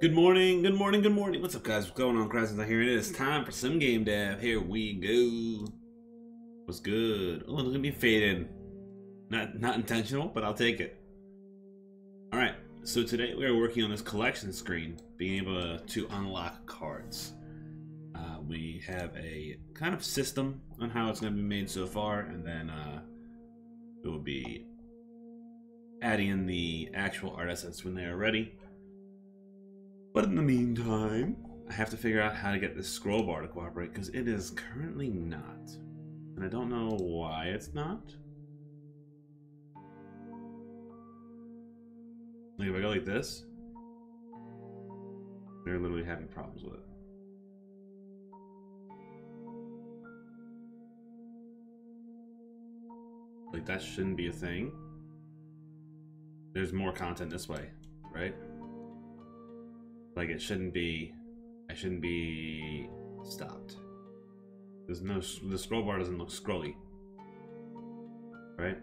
Good morning, good morning, good morning. What's up, guys? What's going on, Crassus? Here and it is. Time for some game dev. Here we go. What's good? Oh, look at me fading. Not not intentional, but I'll take it. All right. So today we are working on this collection screen, being able to unlock cards. Uh, we have a kind of system on how it's going to be made so far, and then uh, it will be adding in the actual art assets when they are ready. But in the meantime, I have to figure out how to get this scroll bar to cooperate because it is currently not. And I don't know why it's not. Like if I go like this, they're literally having problems with it. Like that shouldn't be a thing. There's more content this way, right? Like it shouldn't be, I shouldn't be stopped. There's no, the scroll bar doesn't look scrolly. Right?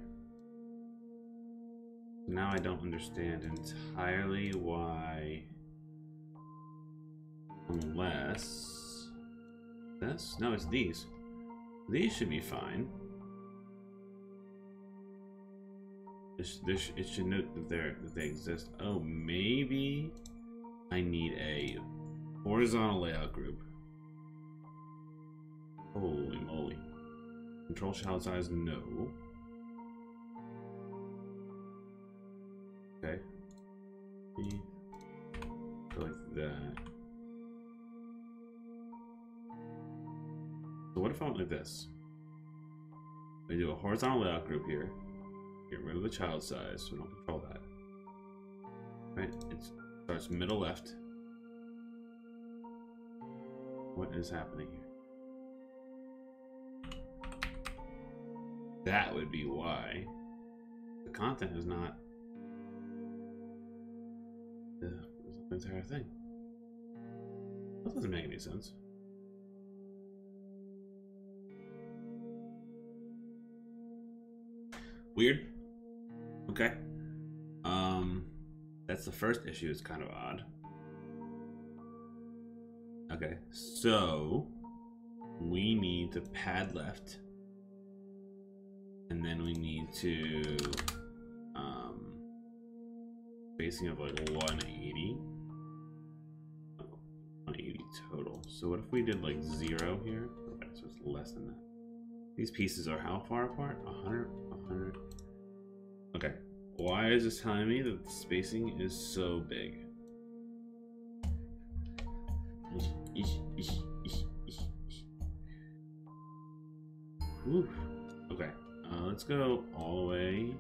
Now I don't understand entirely why, unless, this? No, it's these. These should be fine. This, this, it should note that, that they exist. Oh, maybe I need a horizontal layout group. Holy moly. Control child size, no. Okay. Go like that. So what if I went like this? I do a horizontal layout group here. Get rid of the child size, so we don't control that. Right? It's Starts middle left. What is happening here? That would be why the content is not the entire thing. That doesn't make any sense. Weird. Okay. That's the first issue. It's kind of odd. Okay, so we need to pad left. And then we need to um spacing of like 180. 180 total. So what if we did like zero here? Okay, so it's less than that. These pieces are how far apart? 100, 100. Okay, why is this telling me that the spacing is so big? Okay, uh, let's go all the way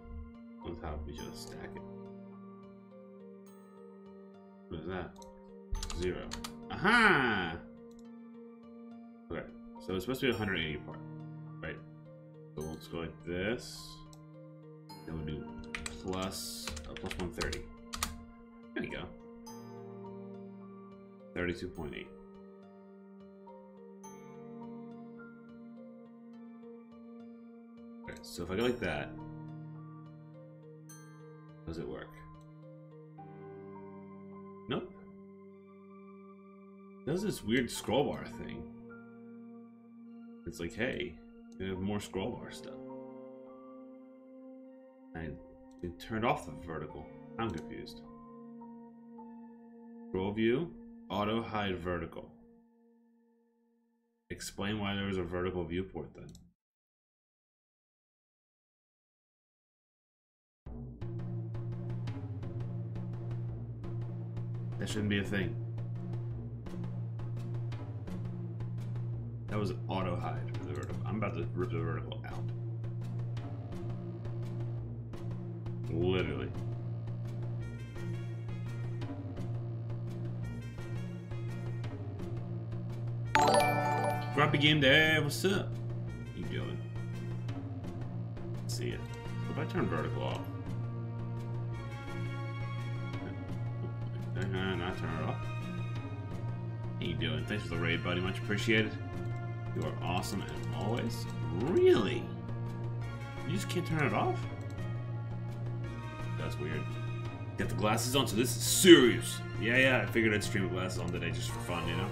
on top. We just stack it. What is that? Zero. Aha! Okay, so it's supposed to be 180 apart, right? So let's go like this. Then we'll do plus, uh, plus 130. There you go. 32.8. Okay, so if I go like that, does it work? Nope. It does this weird scroll bar thing. It's like, hey, you have more scroll bar stuff. I it turned off the vertical. I'm confused. Scroll view, auto hide vertical. Explain why there was a vertical viewport then. That shouldn't be a thing. That was auto hide for the vertical. I'm about to rip the vertical out. Literally. Grumpy Game Dev, what's up? you doing? See it. If I turn vertical off. Uh, not turn it off. How you doing? Thanks for the raid, buddy. Much appreciated. You are awesome as always. Really? You just can't turn it off? That's weird. Get the glasses on, so this is serious. Yeah, yeah, I figured I'd stream with glasses on today just for fun, you know?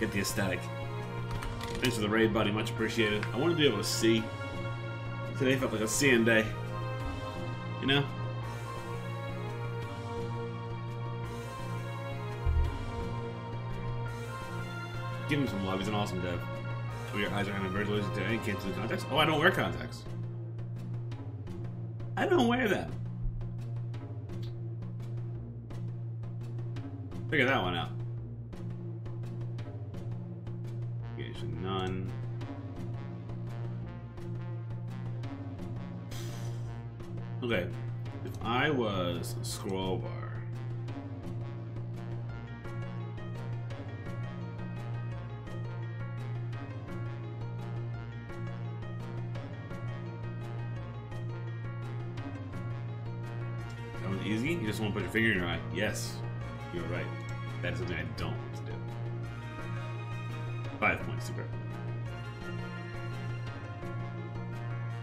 Get the aesthetic. Thanks for the raid, buddy. Much appreciated. I wanted to be able to see. Today felt like a seeing day. You know? Give him some love. He's an awesome dev. Oh, your eyes are having lazy today. You can't the contacts. Oh, I don't wear contacts. I don't wear them. Figure that one out. Engaging none. Okay, if I was a In your eye? Yes, you're right. That is something I don't want to do. Five points to grip.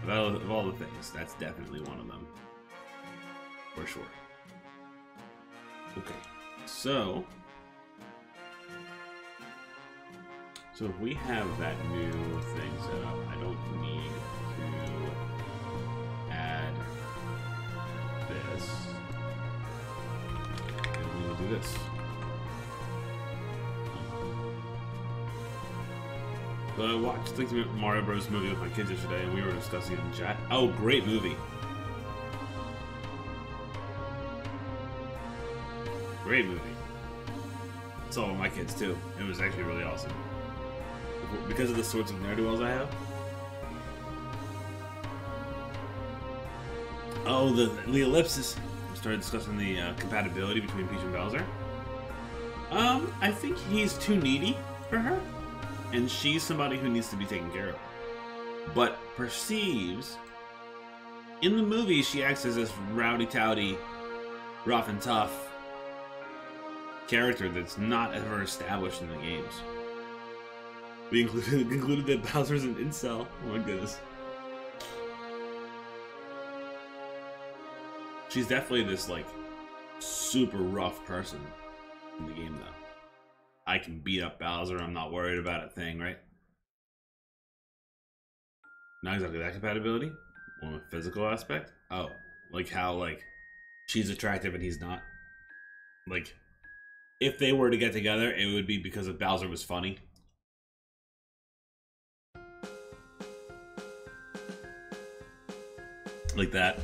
Of all, of all the things, that's definitely one of them. For sure. Okay, so... So if we have that new thing set up, I don't need this. So I watched the Mario Bros. movie with my kids yesterday, and we were discussing it in chat. Oh, great movie! Great movie. Saw it with my kids too. It was actually really awesome. Because of the sorts of nerdy I have. Oh, the the ellipsis. Started discussing the uh, compatibility between Peach and Bowser. Um, I think he's too needy for her and she's somebody who needs to be taken care of. But perceives in the movie she acts as this rowdy touty, rough and tough character that's not ever established in the games. We included concluded that Bowser's an incel. Oh my goodness. She's definitely this like super rough person in the game though. I can beat up Bowser, I'm not worried about a thing, right? Not exactly that compatibility. On a physical aspect. Oh, like how like she's attractive and he's not. Like, if they were to get together, it would be because of Bowser was funny. Like that.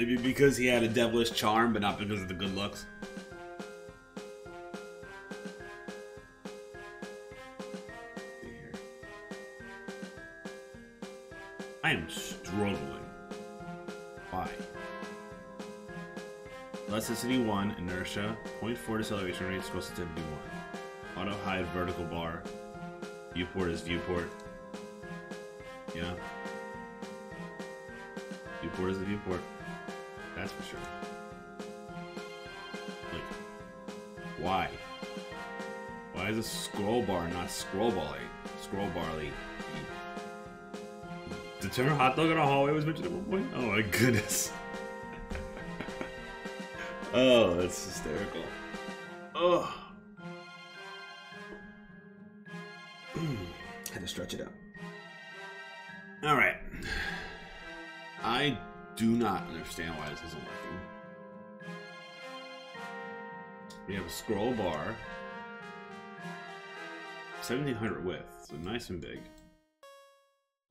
Maybe because he had a devilish charm, but not because of the good looks. I am struggling. Why? Elasticity 1, inertia, 0.4 deceleration rate, sensitivity 1. Auto hide vertical bar. Viewport is viewport. Yeah. Viewport is a viewport. That's for sure. Like, why? Why is a scroll bar not scroll barley? Scroll barley. The term hot dog in a hallway was mentioned at one point? Oh my goodness. oh, that's hysterical. Oh. Had to stretch it out. Alright. I do not understand why this isn't working. We have a scroll bar. 1700 width, so nice and big.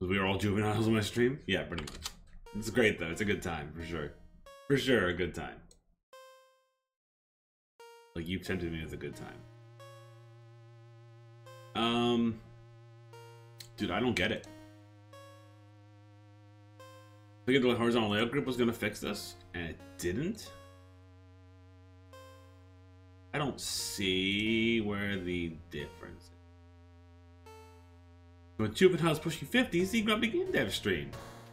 We are all juveniles on my stream? Yeah, pretty much. It's great though, it's a good time, for sure. For sure, a good time. Like, you tempted me with a good time. Um... Dude, I don't get it. I the horizontal layout group was gonna fix this, and it didn't? I don't see where the difference is. When juveniles pushing 50s, the Grumpy Game Dev stream.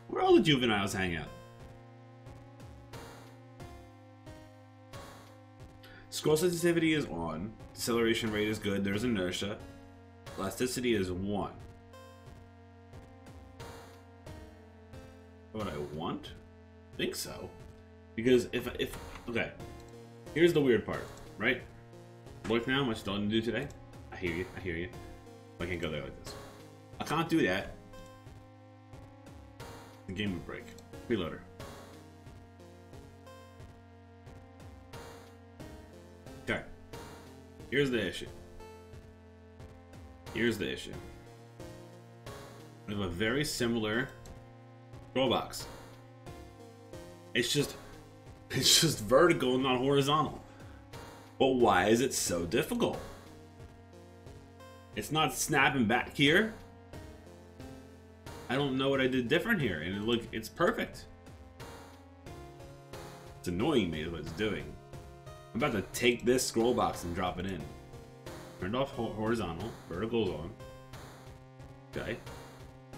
Where all the juveniles hang out. Scroll sensitivity is on. Deceleration rate is good. There's inertia. Elasticity is 1. What I want? I think so. Because if if okay, here's the weird part, right? Look now, much still to do today. I hear you. I hear you. I can't go there like this. I can't do that. The game would break. Preloader. Okay. Here's the issue. Here's the issue. We have a very similar scroll box. It's just it's just vertical, not horizontal. But why is it so difficult? It's not snapping back here. I don't know what I did different here, and it look it's perfect. It's annoying me what it's doing. I'm about to take this scroll box and drop it in. Turned off horizontal, vertical's on. Okay.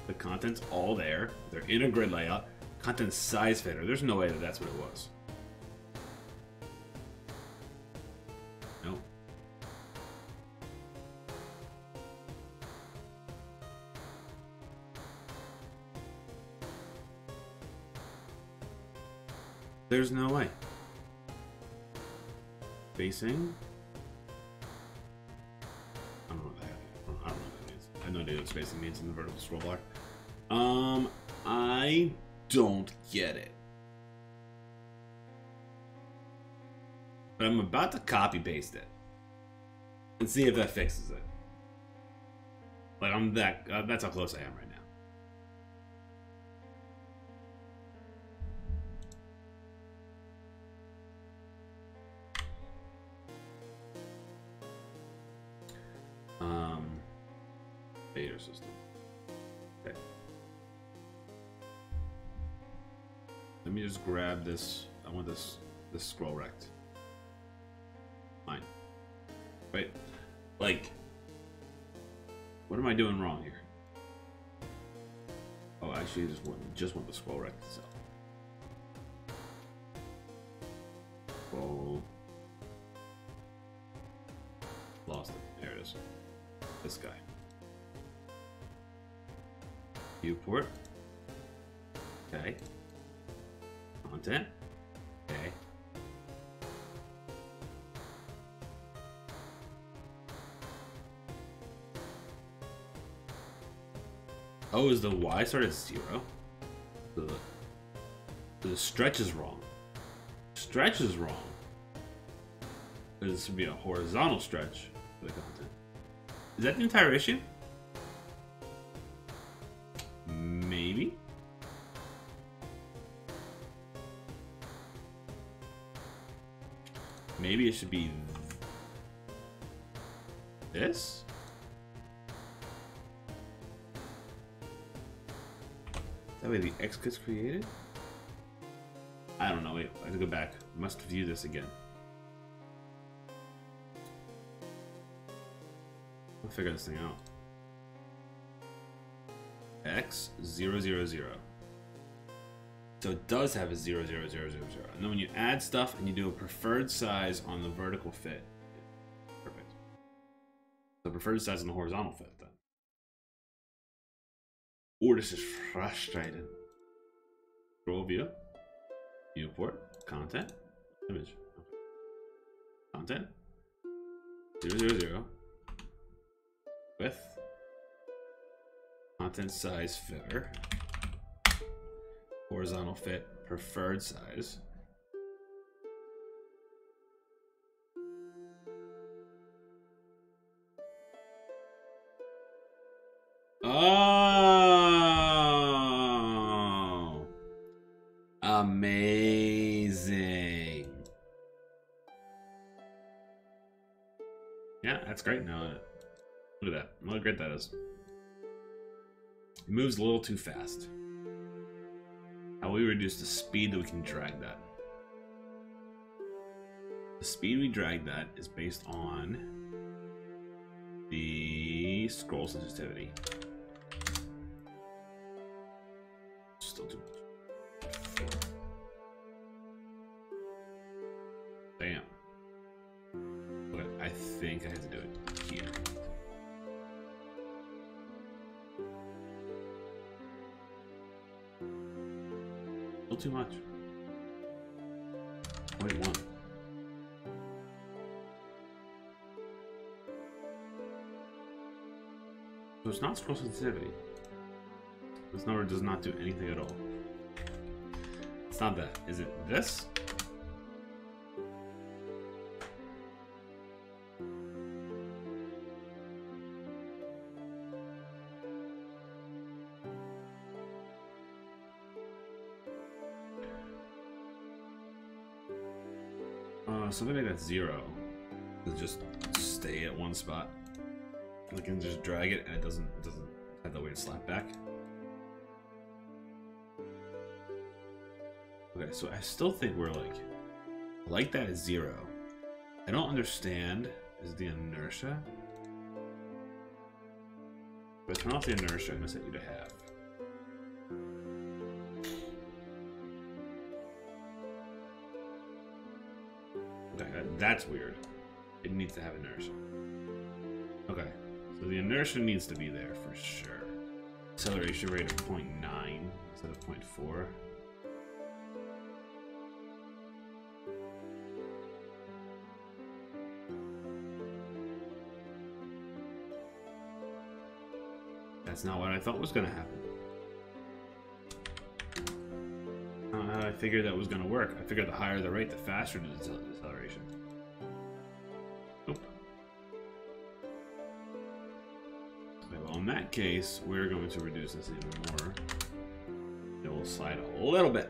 The content's all there. They're in a grid layout. Content size fitter. There's no way that that's what it was. Nope. There's no way. Facing. I don't know what that. I don't know what means. I have no idea what spacing means in the vertical scroll bar. Um, I don't get it. But I'm about to copy paste it and see if that fixes it. Like I'm that uh, that's how close I am right now. Um, beta system. Let me just grab this. I want this this scroll rect. Mine. Wait. Like what am I doing wrong here? Oh, actually, I just want just want the scroll rect itself. Oh, is the Y start at zero? The, the stretch is wrong. Stretch is wrong. This would be a horizontal stretch for the content. Is that the entire issue? Maybe. Maybe it should be this? That way the X gets created? I don't know, wait, I have to go back. Must view this again. I'll figure this thing out. X zero zero zero. So it does have a zero zero zero zero zero. And then when you add stuff and you do a preferred size on the vertical fit, perfect. The preferred size on the horizontal fit then. Oh, this is frustrating. Scroll view, viewport, content, image, content, zero zero zero, width, content size fitter, horizontal fit, preferred size. That's great. Now, look at that. Look how great that is. It moves a little too fast. How we reduce the speed that we can drag that? The speed we drag that is based on the scroll sensitivity. think I have to do it here. Still too much. Wait, one. So it's not scroll sensitivity. This number does not do anything at all. It's not that. Is it this? That's zero. It'll just stay at one spot. I can just drag it and it doesn't it doesn't have the way to slap back. Okay, so I still think we're like like that is zero. I don't understand is the inertia. But turn off the inertia, I'm gonna set you to half. That's weird. It needs to have inertia. Okay, so the inertia needs to be there for sure. Acceleration rate of 0.9 instead of 0.4. That's not what I thought was going to happen. How I figured that was going to work. I figured the higher the rate, the faster the that case, we're going to reduce this even more. It will slide a little bit.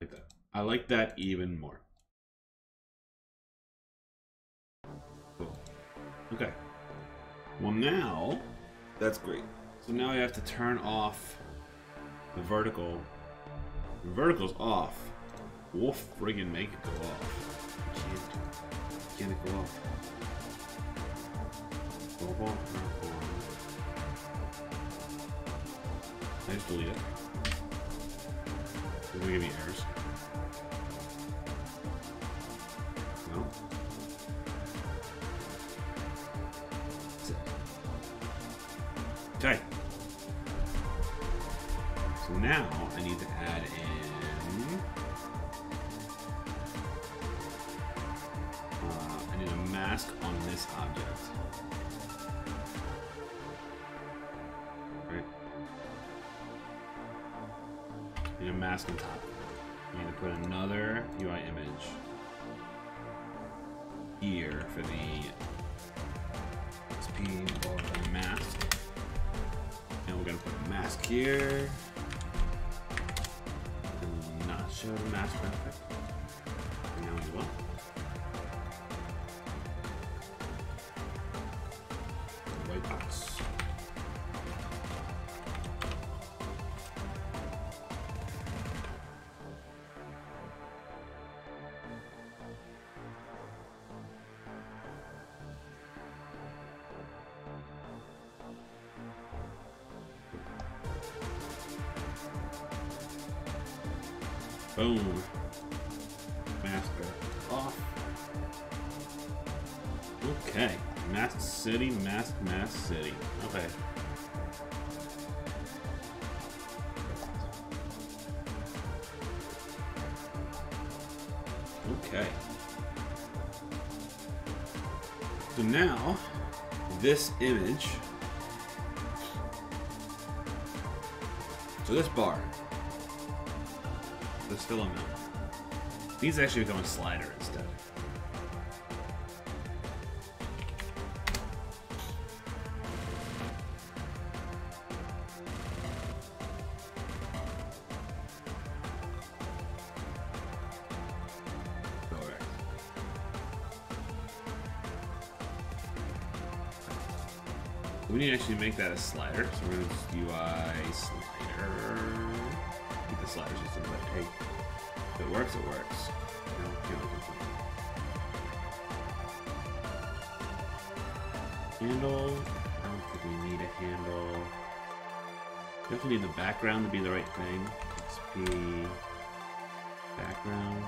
Like that. I like that even more. Cool. Okay. Well, now, that's great. So now I have to turn off the vertical. The vertical's off. We'll friggin' make it go off. Can't, it go off? Off, not. I just delete it. Gonna give me errors. No. Okay. So now I need to Need a mask on top. I'm going to put another UI image here for the SP or the mask. And we're gonna put a mask here. And not show the mask graphic. And now we will. White box. Boom. Master off. Okay. Mask City, Mask, Mask City. Okay. Okay. So now, this image. So this bar this filament. These actually become a slider instead. We need to actually make that a slider, so we're gonna just UI slider. Keep the sliders slider system, but hey, if it works, it works. Handle. I don't think we need a handle. Definitely need the background to be the right thing. XP background.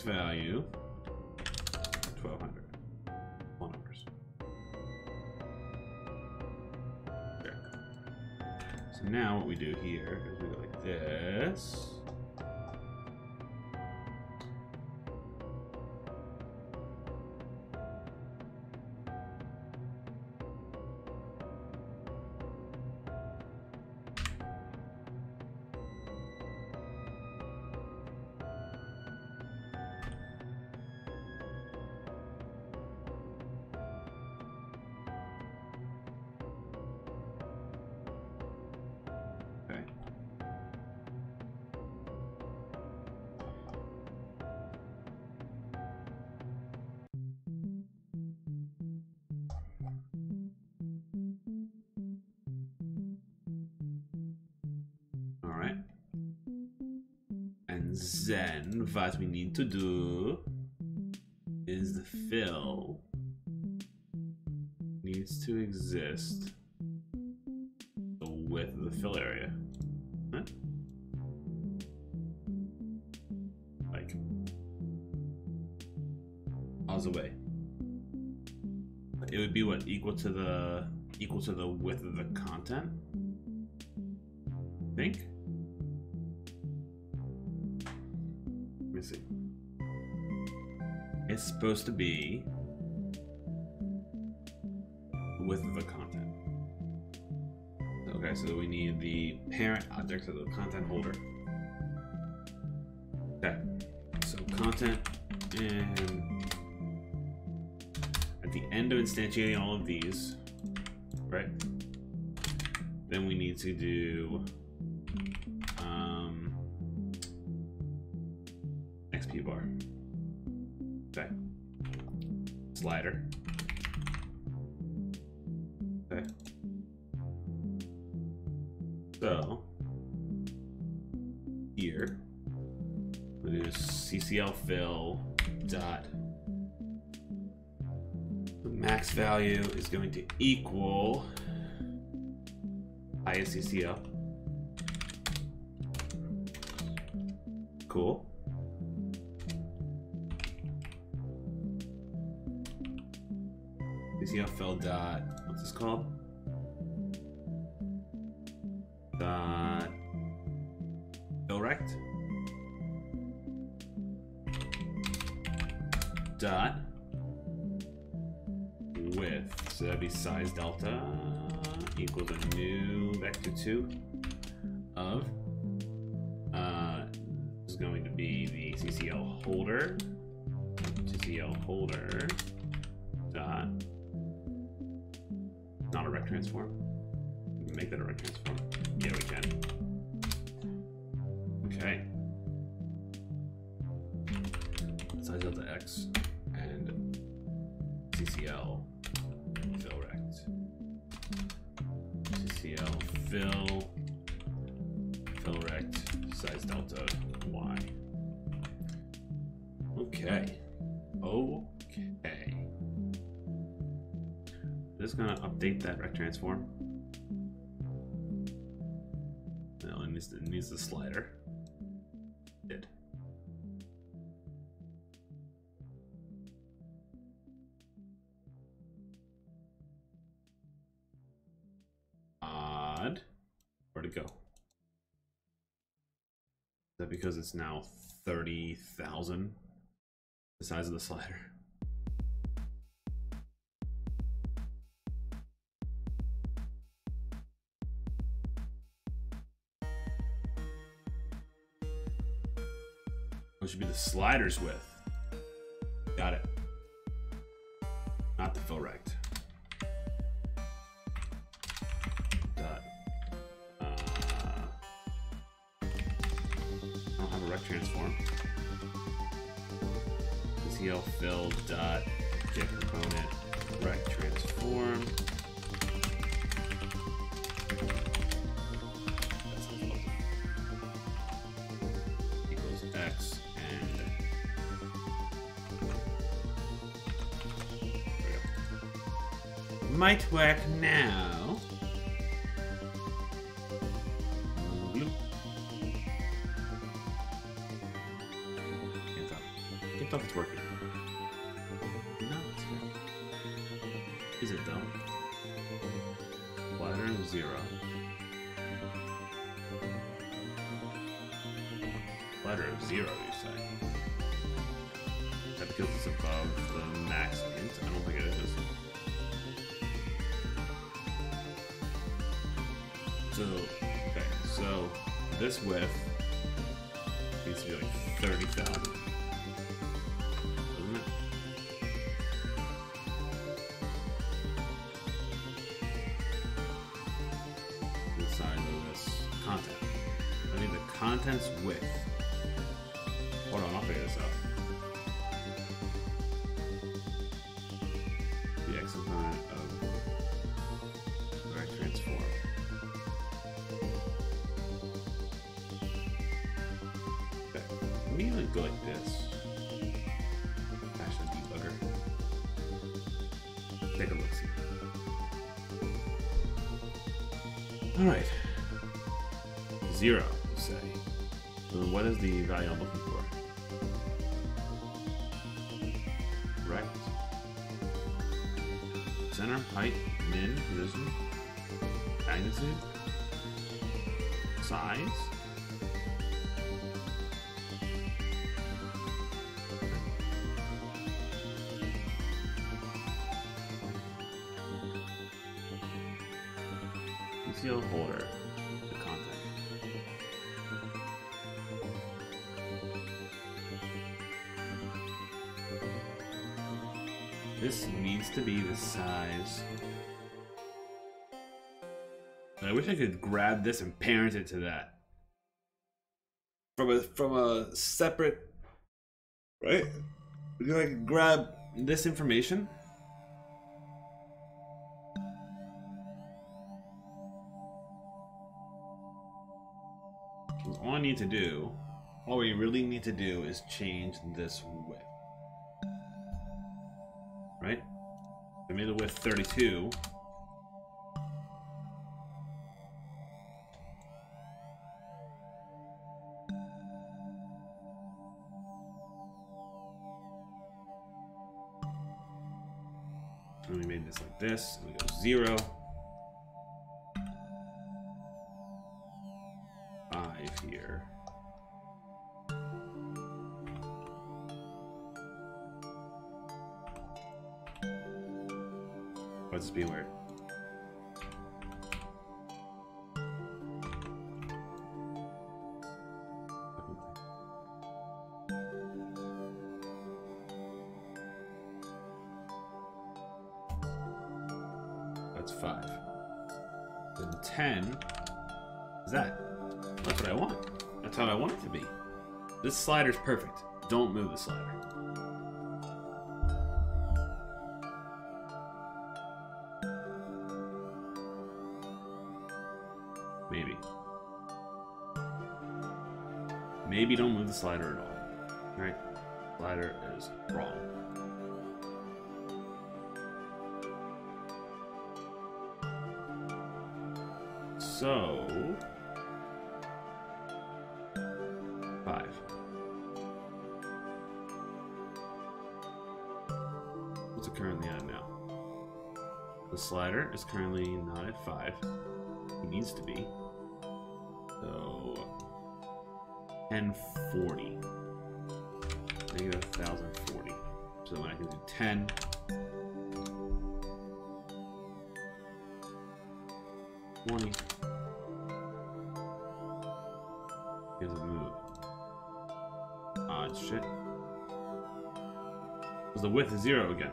Value, 1200. One. There. So now what we do here is we go like this. Then what we need to do is the fill needs to exist the width of the fill area. Huh? Like miles away. It would be what equal to the equal to the width of the content. Supposed to be with the content. Okay, so we need the parent object of the content holder. Okay, so content and at the end of instantiating all of these, right? Then we need to do value is going to equal ISCCL. Cool. Okay. Okay. Just gonna update that rect transform. No, it needs, it needs the slider. Did. Odd. Where'd it go? Is that because it's now 30,000? The size of the slider. What should be the sliders width? Got it. Not the fill rect. Might work now. PCL holder, the content. This needs to be the size. I wish I could grab this and parent it to that. From a from a separate right? I could grab this information. Need to do, all we really need to do is change this width. Right? I made the width 32. And we made this like this. We go zero. Needs to be. So 1040. Negative 1040. So then I can do 10. Twenty. Doesn't move. Odd shit. Because the width is zero again.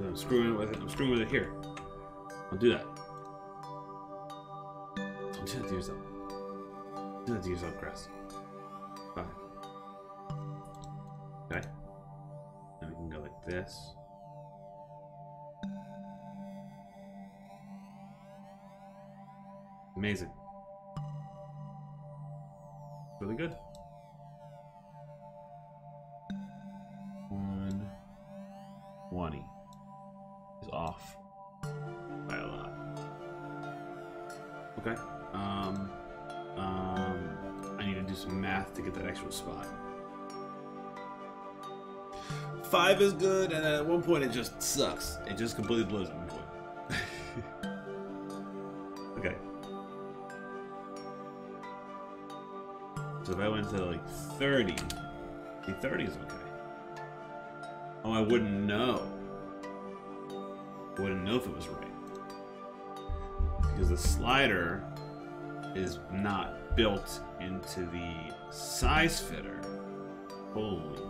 I'm screwing with it. I'm screwing with it here. I'll do that. Do yourself. Do that to yourself, Chris. Fine. Okay. Then we can go like this. Amazing. Really good. Five is good, and at one point it just sucks. It just completely blows my point. okay. So if I went to like 30, see 30 is okay. Oh, I wouldn't know. I wouldn't know if it was right. Because the slider is not built into the size fitter. Holy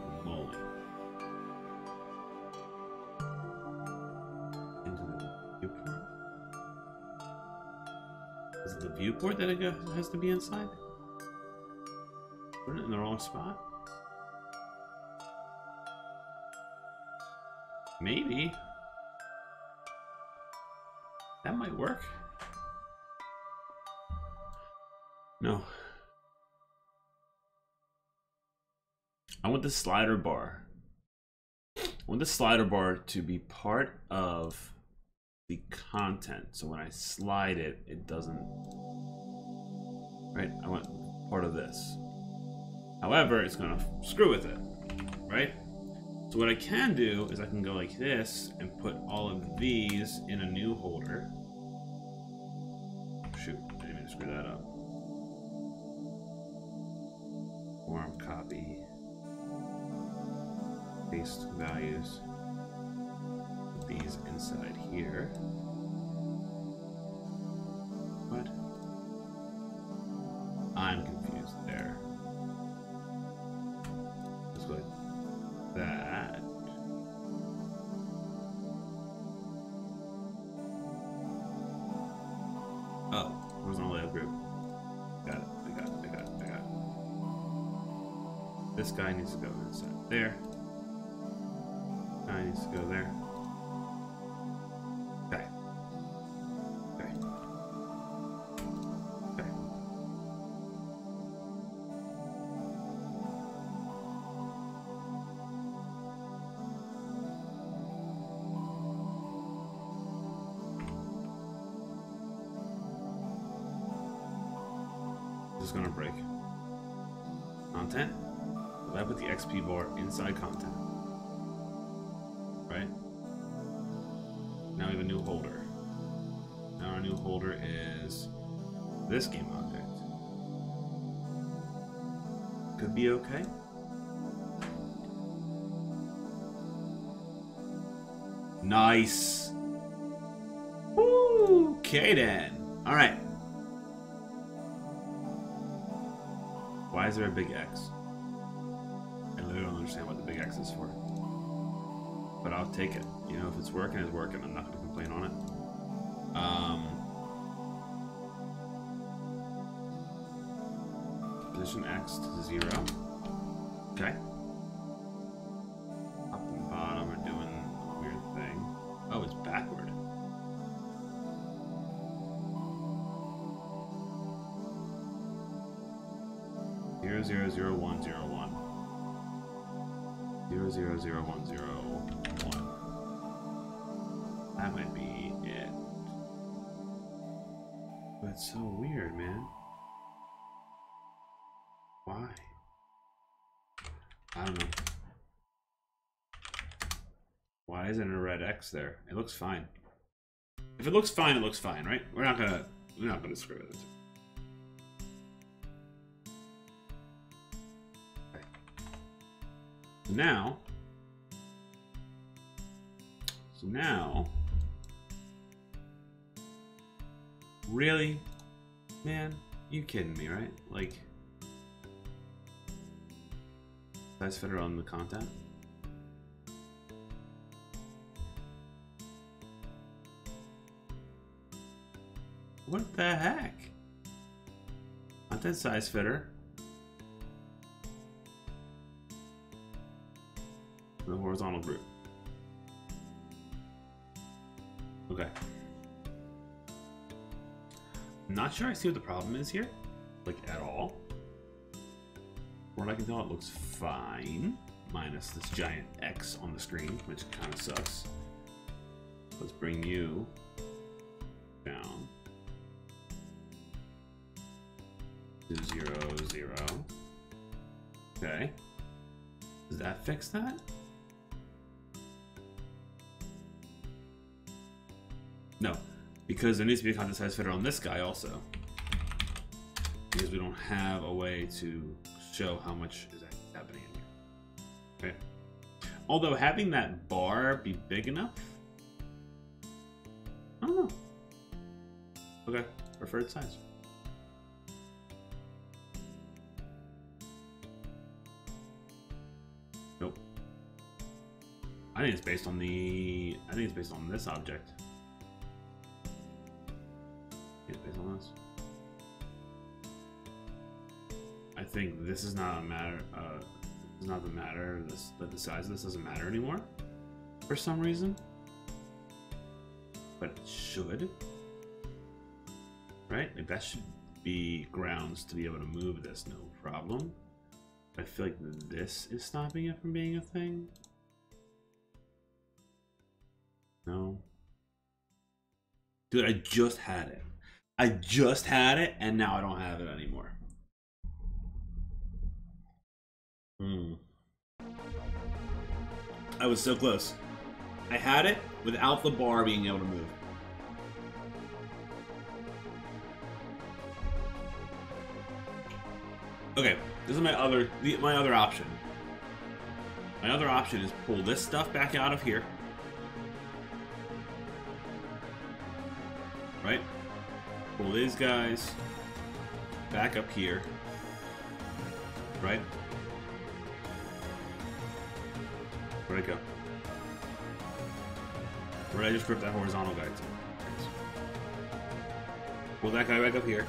viewport that it has to be inside? Put it in the wrong spot? Maybe. That might work. No. I want the slider bar. I want the slider bar to be part of the content. So when I slide it, it doesn't. Right? I want part of this. However, it's to screw with it. Right? So what I can do is I can go like this and put all of these in a new holder. Shoot, I didn't mean to screw that up. Form copy. Paste values. Put these inside here. Confused there. Go like that. Oh, horizontal group. Got it. I got it. I got it. I got it. This guy needs to go inside there. Guy needs to go there. The XP bar inside content. Right? Now we have a new holder. Now our new holder is this game object. Could be okay. Nice. Okay then. Alright. Why is there a big X? But I'll take it. You know, if it's working, it's working. I'm not going to complain on it. Um, position X to zero. Okay. Up and bottom are doing a weird thing. Oh, it's backward. Zero zero zero one zero one. Zero zero zero one zero. That might be it. It's so weird, man. Why? I don't know. Why isn't a red X there? It looks fine. If it looks fine, it looks fine, right? We're not gonna we're not gonna screw with it. Okay. Now So now Really? Man, you kidding me, right? Like size fitter on the content? What the heck? Content size fitter. The horizontal group. Not sure I see what the problem is here. Like, at all. From what I can tell, it looks fine. Minus this giant X on the screen, which kind of sucks. Let's bring you down. to Zero, zero. Okay. Does that fix that? Because there needs to be a content size fitter on this guy also. Because we don't have a way to show how much is happening in here. Okay. Although having that bar be big enough, I don't know. Okay, preferred size. Nope. I think it's based on the. I think it's based on this object. It's. I think this is not a matter. Uh, is not the matter. This that the size of this doesn't matter anymore, for some reason. But it should, right? Like that should be grounds to be able to move this, no problem. I feel like this is stopping it from being a thing. No. Dude, I just had it. I just had it, and now I don't have it anymore. Hmm. I was so close. I had it without the bar being able to move. Okay, this is my other my other option. My other option is pull this stuff back out of here. Pull these guys back up here. Right? Where'd it go? Where did I just grip that horizontal guy to? Pull that guy back up here.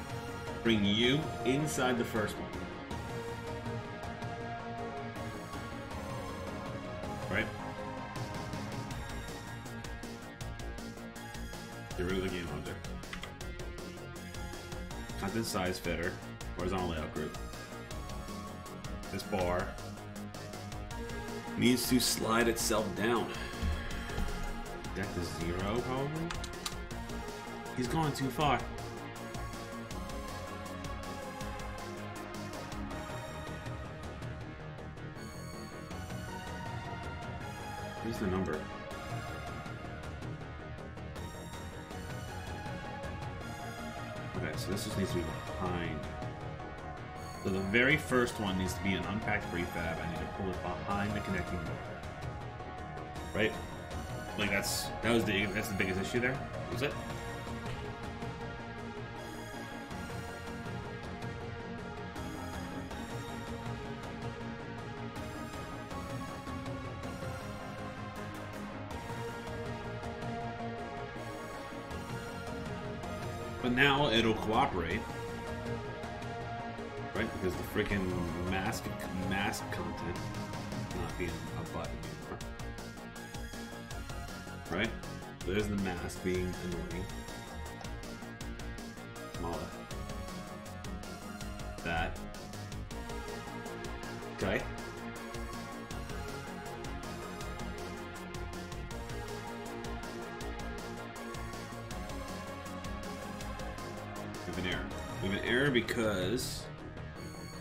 Bring you inside the first one. Size fitter. Horizontal layout group. This bar needs to slide itself down. Deck to zero, probably? He's going too far. One needs to be an unpacked prefab. I need to pull it behind the connecting board. Right? Like that's that was the that's the biggest issue there. Was it? But now it'll cooperate. Freaking mask mask content not being a button anymore. Right? There's the mask being annoying. All that. Okay. We have an error. We have an error because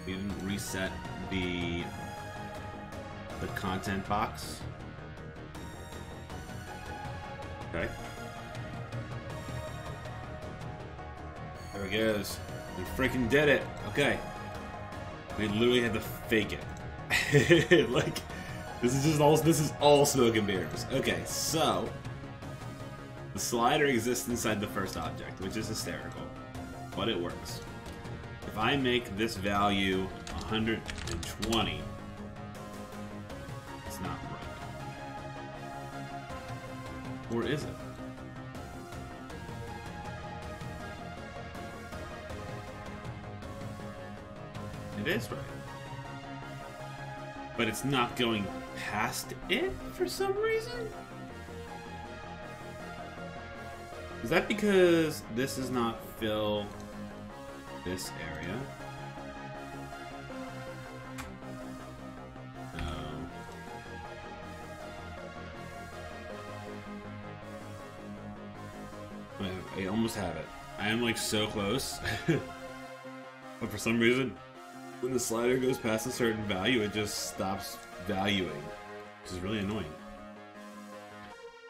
we didn't reset the the content box. Okay. There it goes. We freaking did it. Okay. We literally had to fake it. like this is just all this is all smoke and mirrors. Okay, so the slider exists inside the first object, which is hysterical, but it works. If I make this value 120, it's not right. Or is it? It is right. But it's not going past it for some reason? Is that because this is not fill this area? Um, I, I almost have it. I am like so close. But for some reason, when the slider goes past a certain value, it just stops valuing, which is really annoying.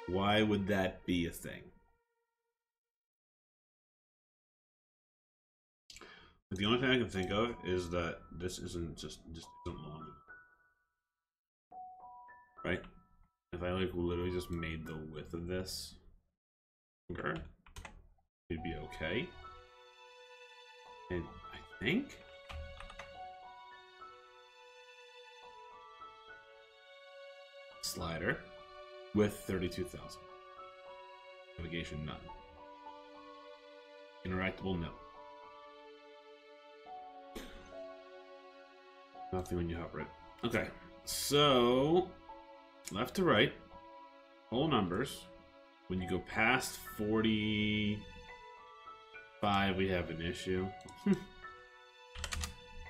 Why would that be a thing? The only thing I can think of is that this isn't just just isn't long enough. Right? If I like literally just made the width of this longer, it'd be okay. And I think slider with 32,000. Navigation none. Interactable no. Nothing when you hover it. Okay, so left to right, whole numbers. When you go past 45, we have an issue.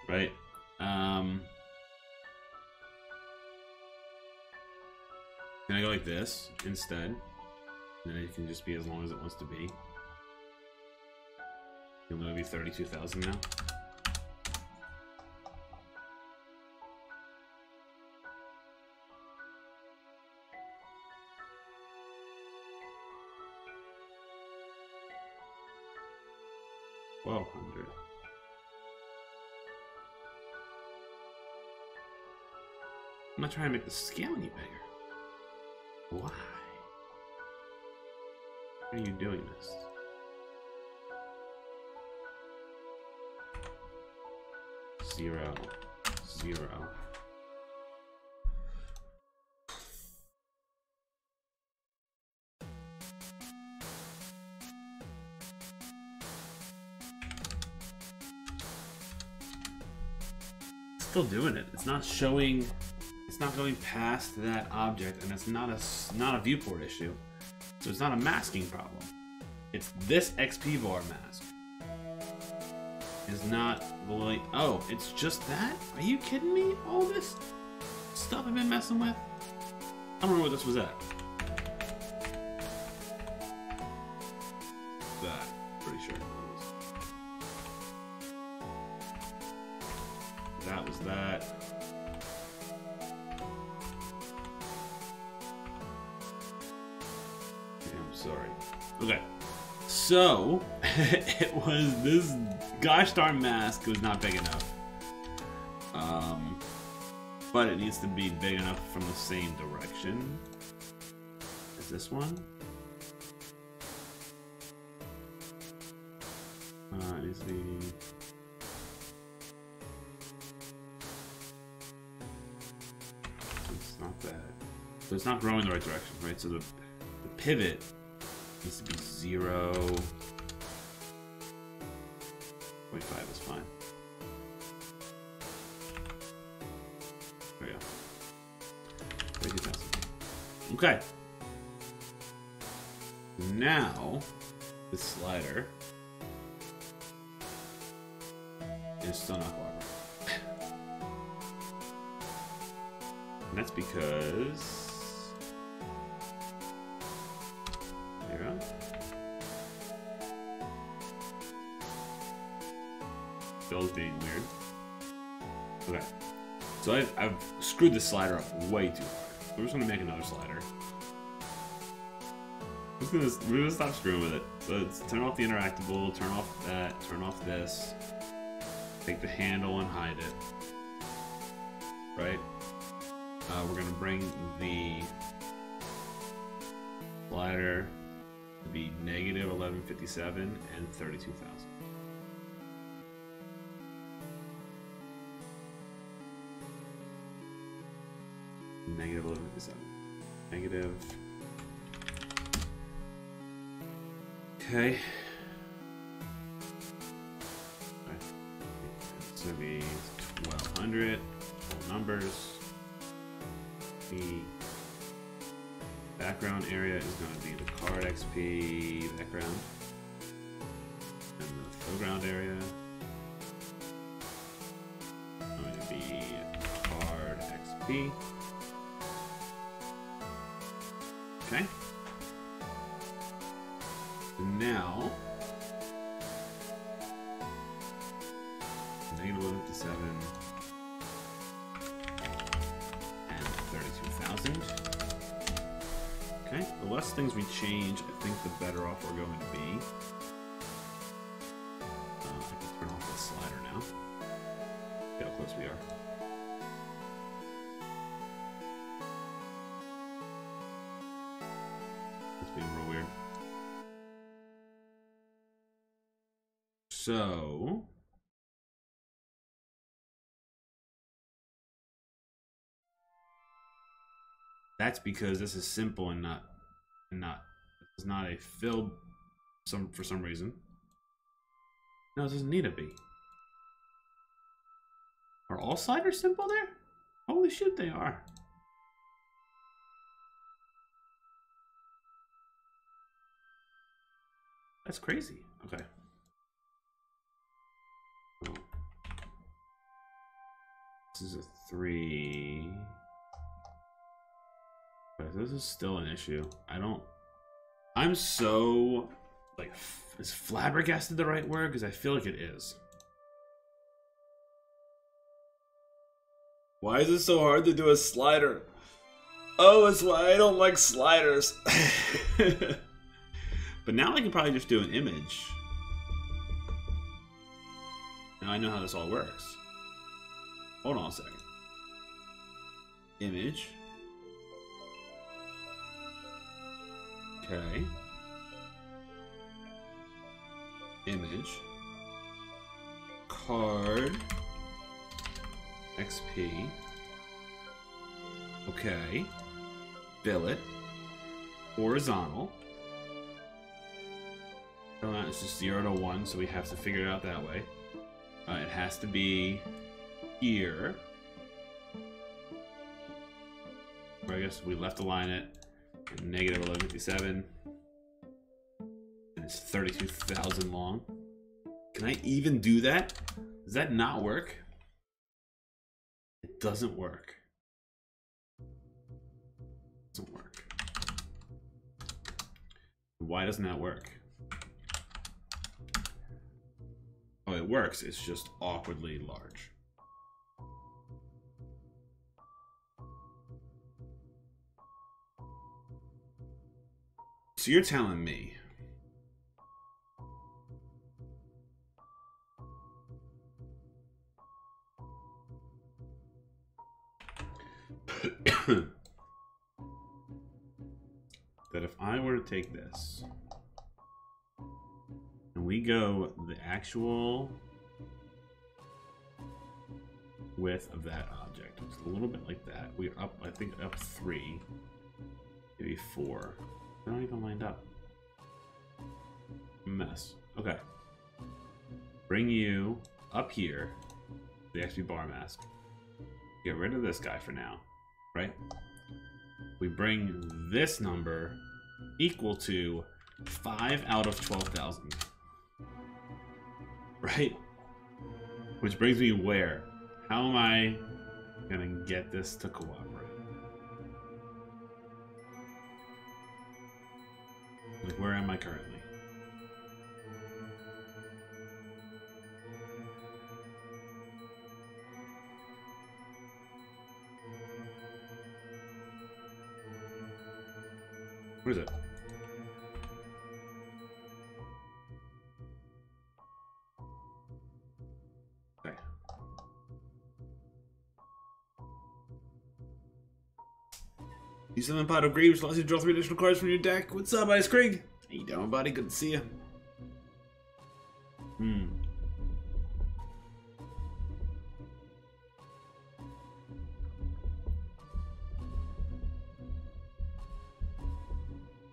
right? Um, can I go like this instead? And then it can just be as long as it wants to be. Know be 32,000 now. Twelve hundred. I'm not trying to make the scale any bigger. Why? Why are you doing this? Zero, zero. Still doing it. It's not showing. It's not going past that object, and it's not a not a viewport issue. So it's not a masking problem. It's this XP bar mask. Is not really. Oh, it's just that? Are you kidding me? All this stuff I've been messing with. I don't remember what this was at. So, it was this gosh darn mask was not big enough. Um, but it needs to be big enough from the same direction as this one. Uh, it needs to be. It's not that. So it's not growing the right direction, right? So the, the pivot needs to be zero. Point five is fine. There we go. 32,000. Okay. This slider up way too hard. We're just gonna make another slider. We're gonna, we're gonna stop screwing with it. So let's turn off the interactable, turn off that, turn off this, take the handle and hide it. Right? Uh, we're gonna bring the slider to be negative 1157 and 32,000. Okay. It's gonna be 1200. Full numbers. The background area is to be the card XP background. And the foreground area is going to be card XP. Okay. 157 and 32,000. Okay, the less things we change, I think the better off we're going to be. So, That's because this is simple and not and not is not a filled some for some reason. No, it doesn't need to be. Are all sliders simple there? Holy shit, they are. That's crazy. Okay. This is a three. Okay, this is still an issue. I don't. I'm so like, is flabbergasted the right word? Because I feel like it is. Why is it so hard to do a slider? Oh, it's why I don't like sliders. but now I can probably just do an image. Now I know how this all works. Hold on a second. Image. Okay. Image. Card. XP. Okay. Billet. Horizontal. It's just 0 to 1, so we have to figure it out that way. Uh, it has to be here. Or I guess we left align it negative 1157. And it's 32,000 long. Can I even do that? Does that not work? It doesn't work. It doesn't work. Why doesn't that work? Oh, it works. It's just awkwardly large. So you're telling me that if I were to take this and we go the actual width of that object, it's a little bit like that. We're up, I think, up three, maybe four. They're not even lined up. Mess. Okay. Bring you up here, the XP bar mask. Get rid of this guy for now, right? We bring this number equal to 5 out of 12,000. Right? Which brings me where? How am I gonna get this to cooperate? Like, where am I currently? Where is it? Summon Pot of Greaves, allows you to draw three additional cards from your deck. What's up, Ice Craig? How you doing, buddy? Good to see you. Hmm.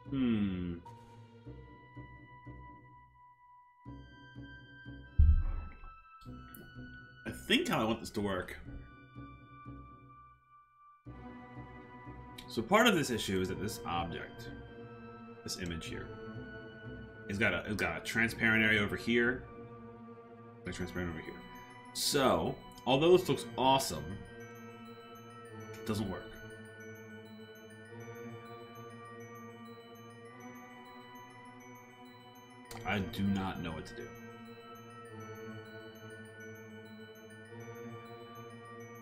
Hmm. I think how I want this to work. So part of this issue is that this object, this image here, it's got a it's got a transparent area over here, a transparent over here. So although this looks awesome, it doesn't work. I do not know what to do.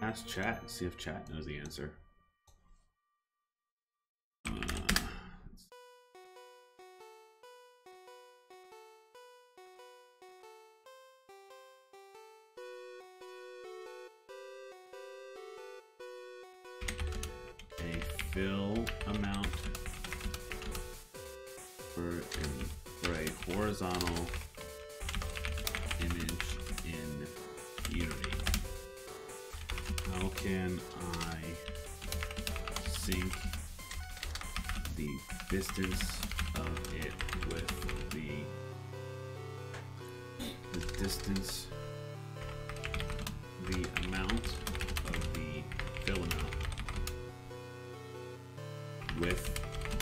Ask chat see if chat knows the answer.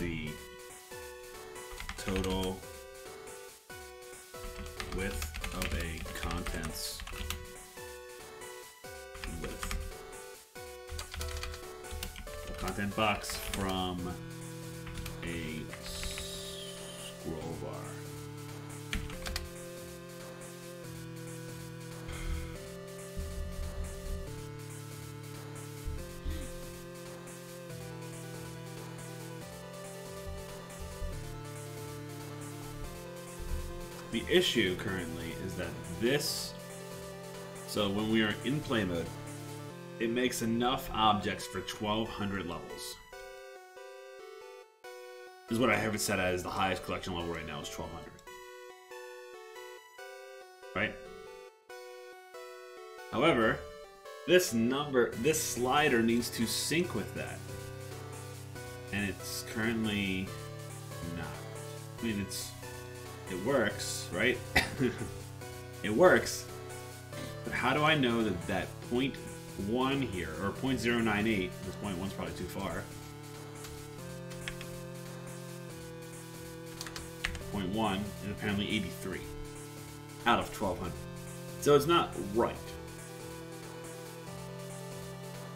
The total width of a contents width. A content box from a scroll bar. Issue currently is that this. So when we are in play mode, it makes enough objects for 1200 levels. This is what I have it set as the highest collection level right now is 1200. Right? However, this number, this slider needs to sync with that. And it's currently not. I mean, it's it works, right? it works. But how do I know that that point one here, or 0.098, this point one's probably too far. Point one is apparently 83 out of 1200. So it's not right.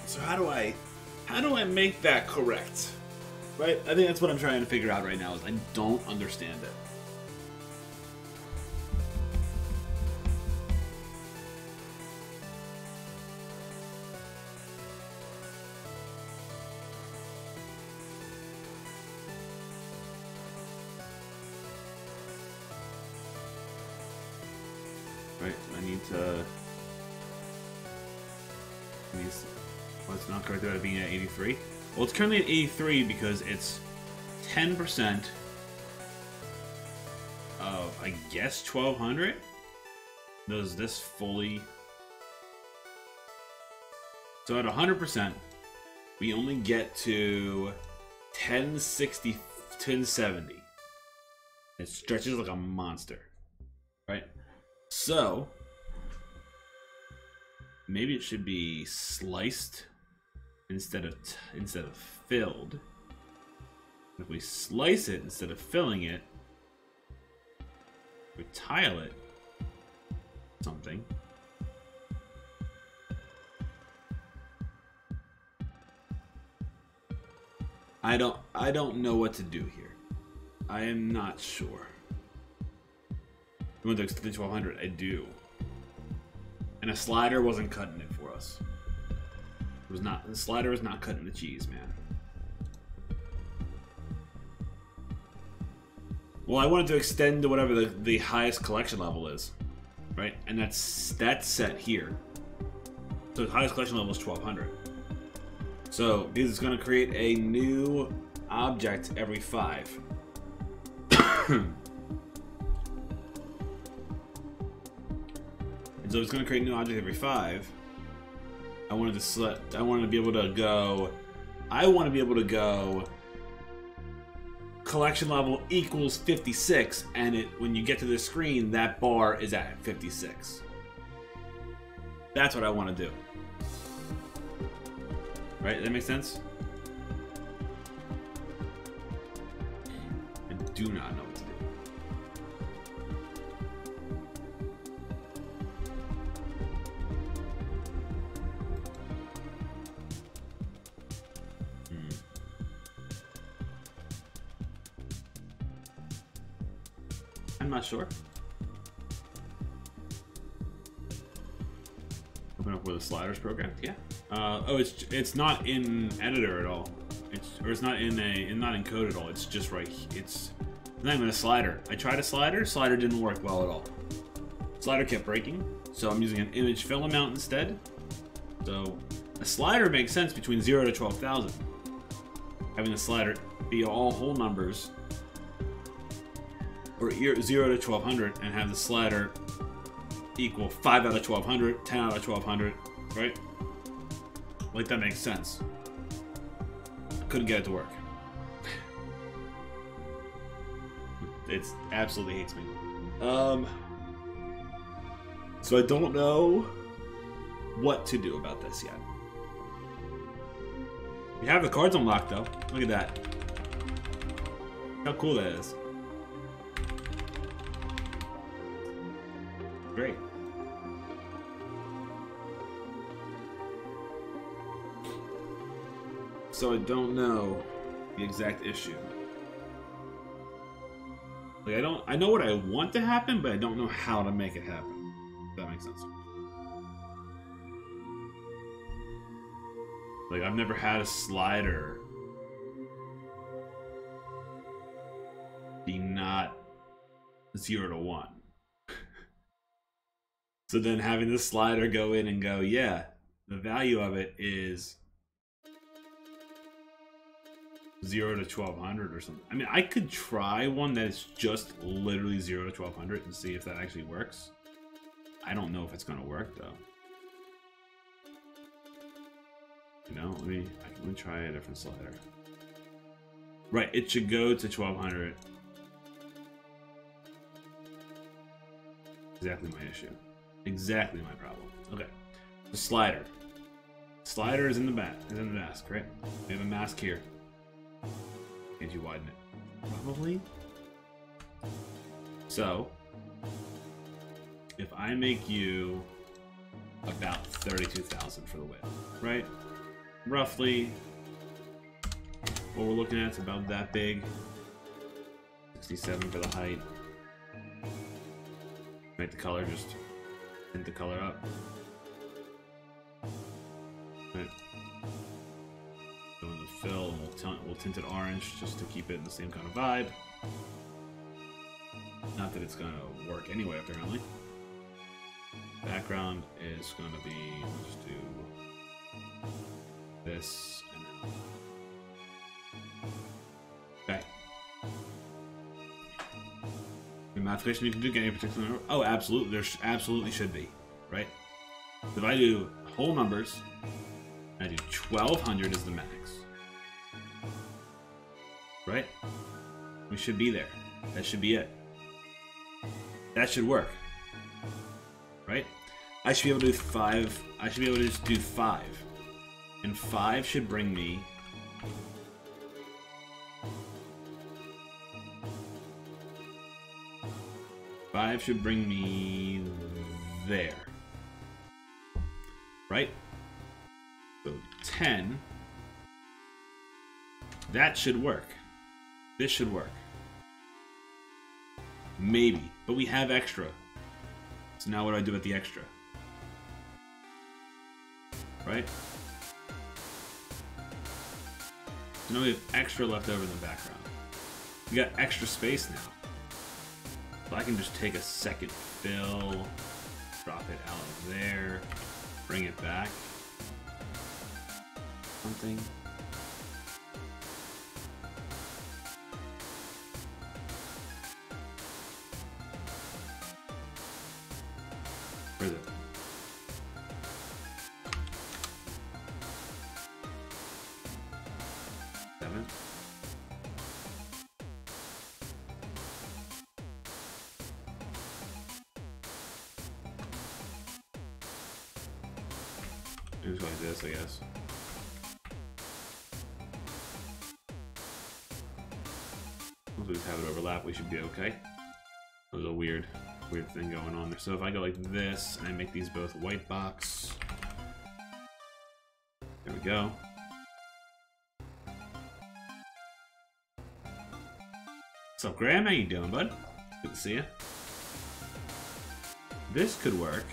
So how do I, how do I make that correct? Right? I think that's what I'm trying to figure out right now is I don't understand it. About it being at 83. Well, it's currently at 83 because it's 10% of, I guess, 1200. Does this fully. So at 100%, we only get to 1060, 1070. It stretches like a monster, right? So, maybe it should be sliced instead of instead of filled. If we slice it instead of filling it, we tile it something. I don't I don't know what to do here. I am not sure. You want to extend to 1200? I do. And a slider wasn't cutting it for us. Was not. The slider was not cutting the cheese, man. Well, I wanted to extend to whatever the, the highest collection level is, right? And that's that's set here. So the highest collection level is 1200. So this is going to create a new object every five. And so it's going to create a new object every five. I wanted to select. I wanted to be able to go. I want to be able to go. Collection level equals 56, and it when you get to the screen, that bar is at 56. That's what I want to do. Right? That makes sense. I do not know sure. Open up where the sliders programmed. Yeah. Uh, oh, it's it's not in editor at all. It's or it's not in a it's not in code at all. It's just right. It's not even a slider. I tried a slider. Slider didn't work well at all. Slider kept breaking, so I'm using an image fill amount instead. So a slider makes sense between zero to twelve thousand. Having the slider be all whole numbers, or zero to twelve hundred, and have the slider equal 5 out of 1200, 10 out of 1200, right? Like that makes sense. Couldn't get it to work. It absolutely hates me. Um, so I don't know what to do about this yet. We have the cards unlocked though. Look at that. How cool that is. Great. So I don't know the exact issue. Like I don't I know what I want to happen, but I don't know how to make it happen. That makes sense. Like I've never had a slider be not zero to one. So then having the slider go in and go, yeah, the value of it is zero to 1200 or something. I mean, I could try one that is just literally zero to 1200 and see if that actually works. I don't know if it's gonna work though. You know, let me let me try a different slider. Right, it should go to 1200. Exactly my issue. Exactly my problem. Okay, the slider. Slider is in the back. Is in the mask, right? We have a mask here. Can't you widen it? Probably. So, if I make you about 32,000 for the width, right? Roughly, what we're looking at is about that big. 67 for the height. Make the color just tint the color up. Right fill, and we'll, tint, we'll tint it orange just to keep it in the same kind of vibe. Not that it's gonna work anyway, apparently. Background is gonna be, just do this and Okay. Modification you can do get any particular number? Oh, absolutely. There absolutely should be, right? If I do whole numbers, I do 1200 is the max right? We should be there. That should be it. That should work. Right? I should be able to do five. I should be able to just do five. And five should bring me... Five should bring me there. Right? So 10. That should work. This should work. Maybe. But we have extra. So now what do I do with the extra? Right? So now we have extra left over in the background. We got extra space now. I can just take a second fill, drop it out of there, bring it back. Something. These both white box. There we go. What's up, Graham? How you doing, bud? Good to see you. This could work.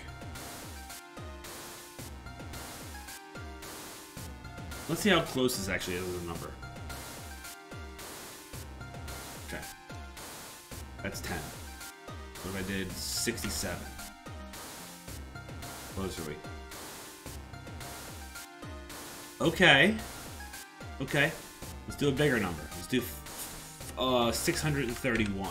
Let's see how close this actually is as a number. Okay. That's 10. What if I did 67? Close are we? Okay. Okay. Let's do a bigger number. Let's do uh, 631.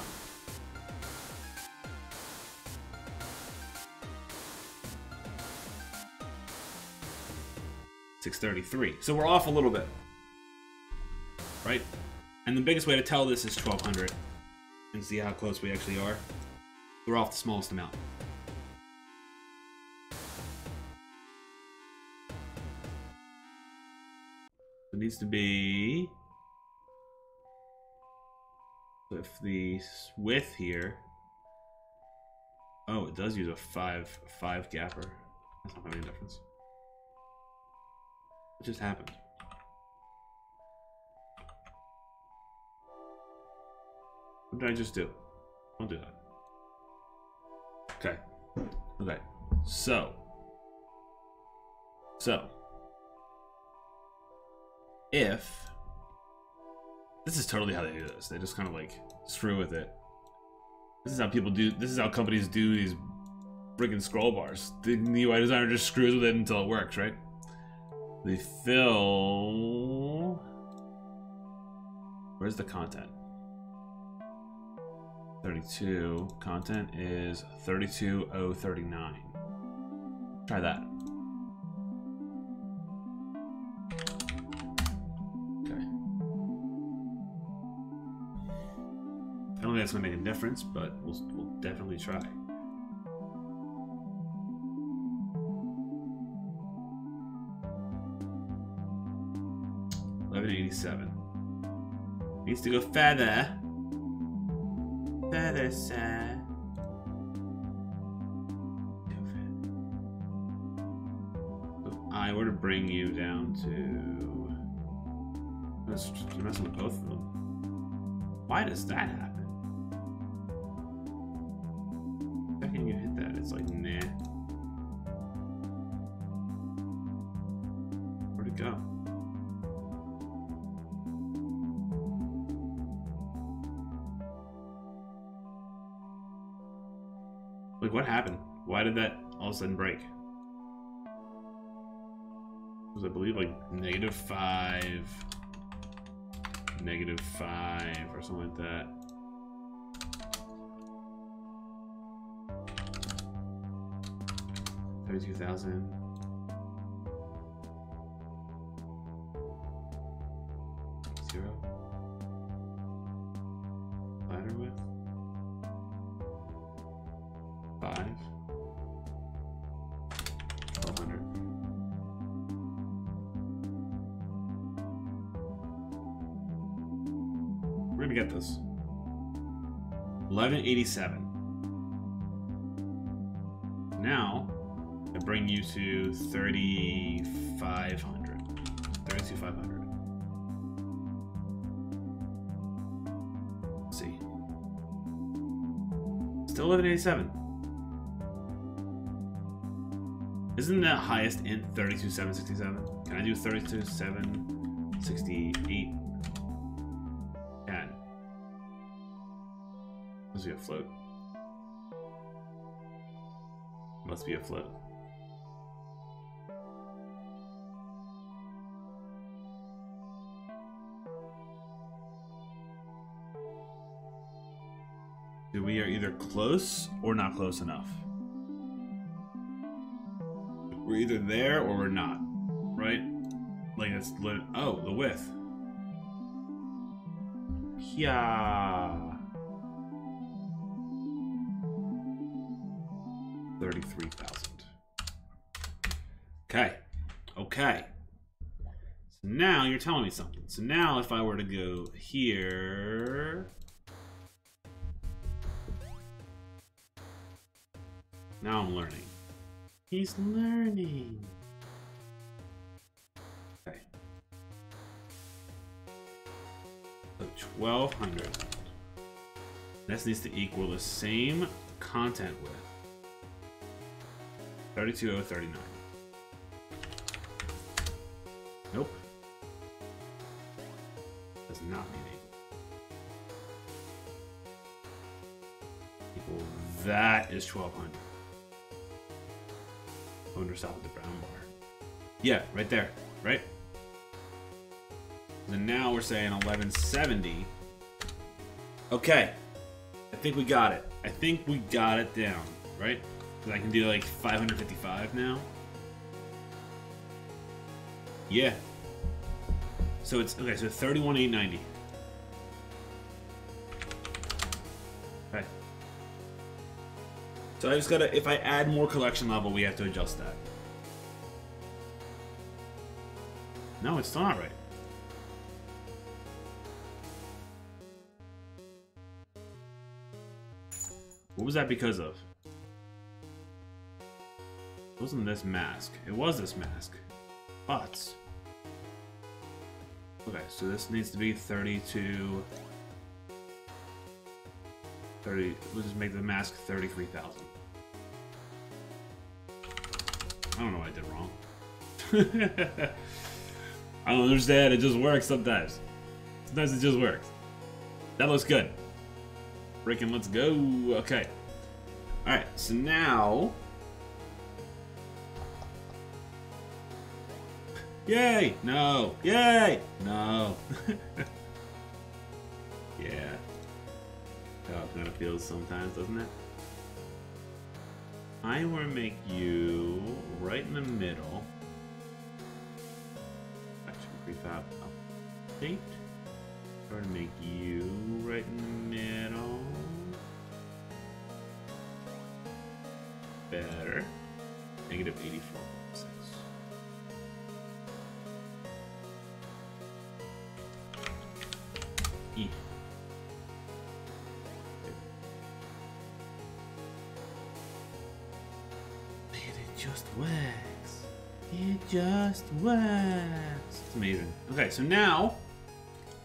Six thirty-three. So we're off a little bit, right? And the biggest way to tell this is twelve hundred, and see how close we actually are. We're off the smallest amount. To be if the width here. Oh, it does use a five five gapper. That's not making a difference. What just happened? What did I just do? Don't do that. Okay. Okay. So. So. If. This is totally how they do this. They just kind of like screw with it. This is how people do. This is how companies do these freaking scroll bars. The UI designer just screws with it until it works, right? They fill. Where's the content? 32. Content is 32039. Try that. That's gonna make a difference, but we'll, we'll definitely try. Eleven eighty seven. Needs to go further. Further, sir. I were to bring you down to. Let's messing with both of them. Why does that happen? Did that all of a sudden break? Was I believe like negative five, negative five, or something like that. Thirty-two thousand. Zero. Gonna get this. Eleven eighty-seven. Now, I bring you to thirty-five hundred. Thirty-two five hundred. See. Still eleven eighty-seven. Isn't that highest in 32767? Can I do 32768? Float. Must be a float. We are either close or not close enough. We're either there or we're not, right? Like it's lit. Oh, the width. Yeah. Thirty-three thousand. Okay. Okay. So now you're telling me something. So now if I were to go here. Now I'm learning. He's learning. Okay. So 1200. This needs to equal the same content width. 32039. Nope. Does not mean equal. That is 1200. Wonder stop the brown bar. Yeah, right there. Right? And now we're saying 1170. Okay. I think we got it. I think we got it down, right? Because I can do like 555 now. Yeah. So it's, okay, so 31890. Okay. So I just gotta, if I add more collection level, we have to adjust that. No, it's not right. What was that because of? Wasn't this mask. It was this mask. But... Okay, so this needs to be 32... 30... Let's just make the mask 33,000. I don't know what I did wrong. I don't understand, it just works sometimes. Sometimes it just works. That looks good. Freaking let's go. Okay. Alright, so now... Yay! No! Yay! No! yeah. It kind of feels sometimes, doesn't it? I want to make you right in the middle. Actually, prefab update. Try to make you right in the middle. Better. Negative 84.6. just works. It's amazing. Okay, so now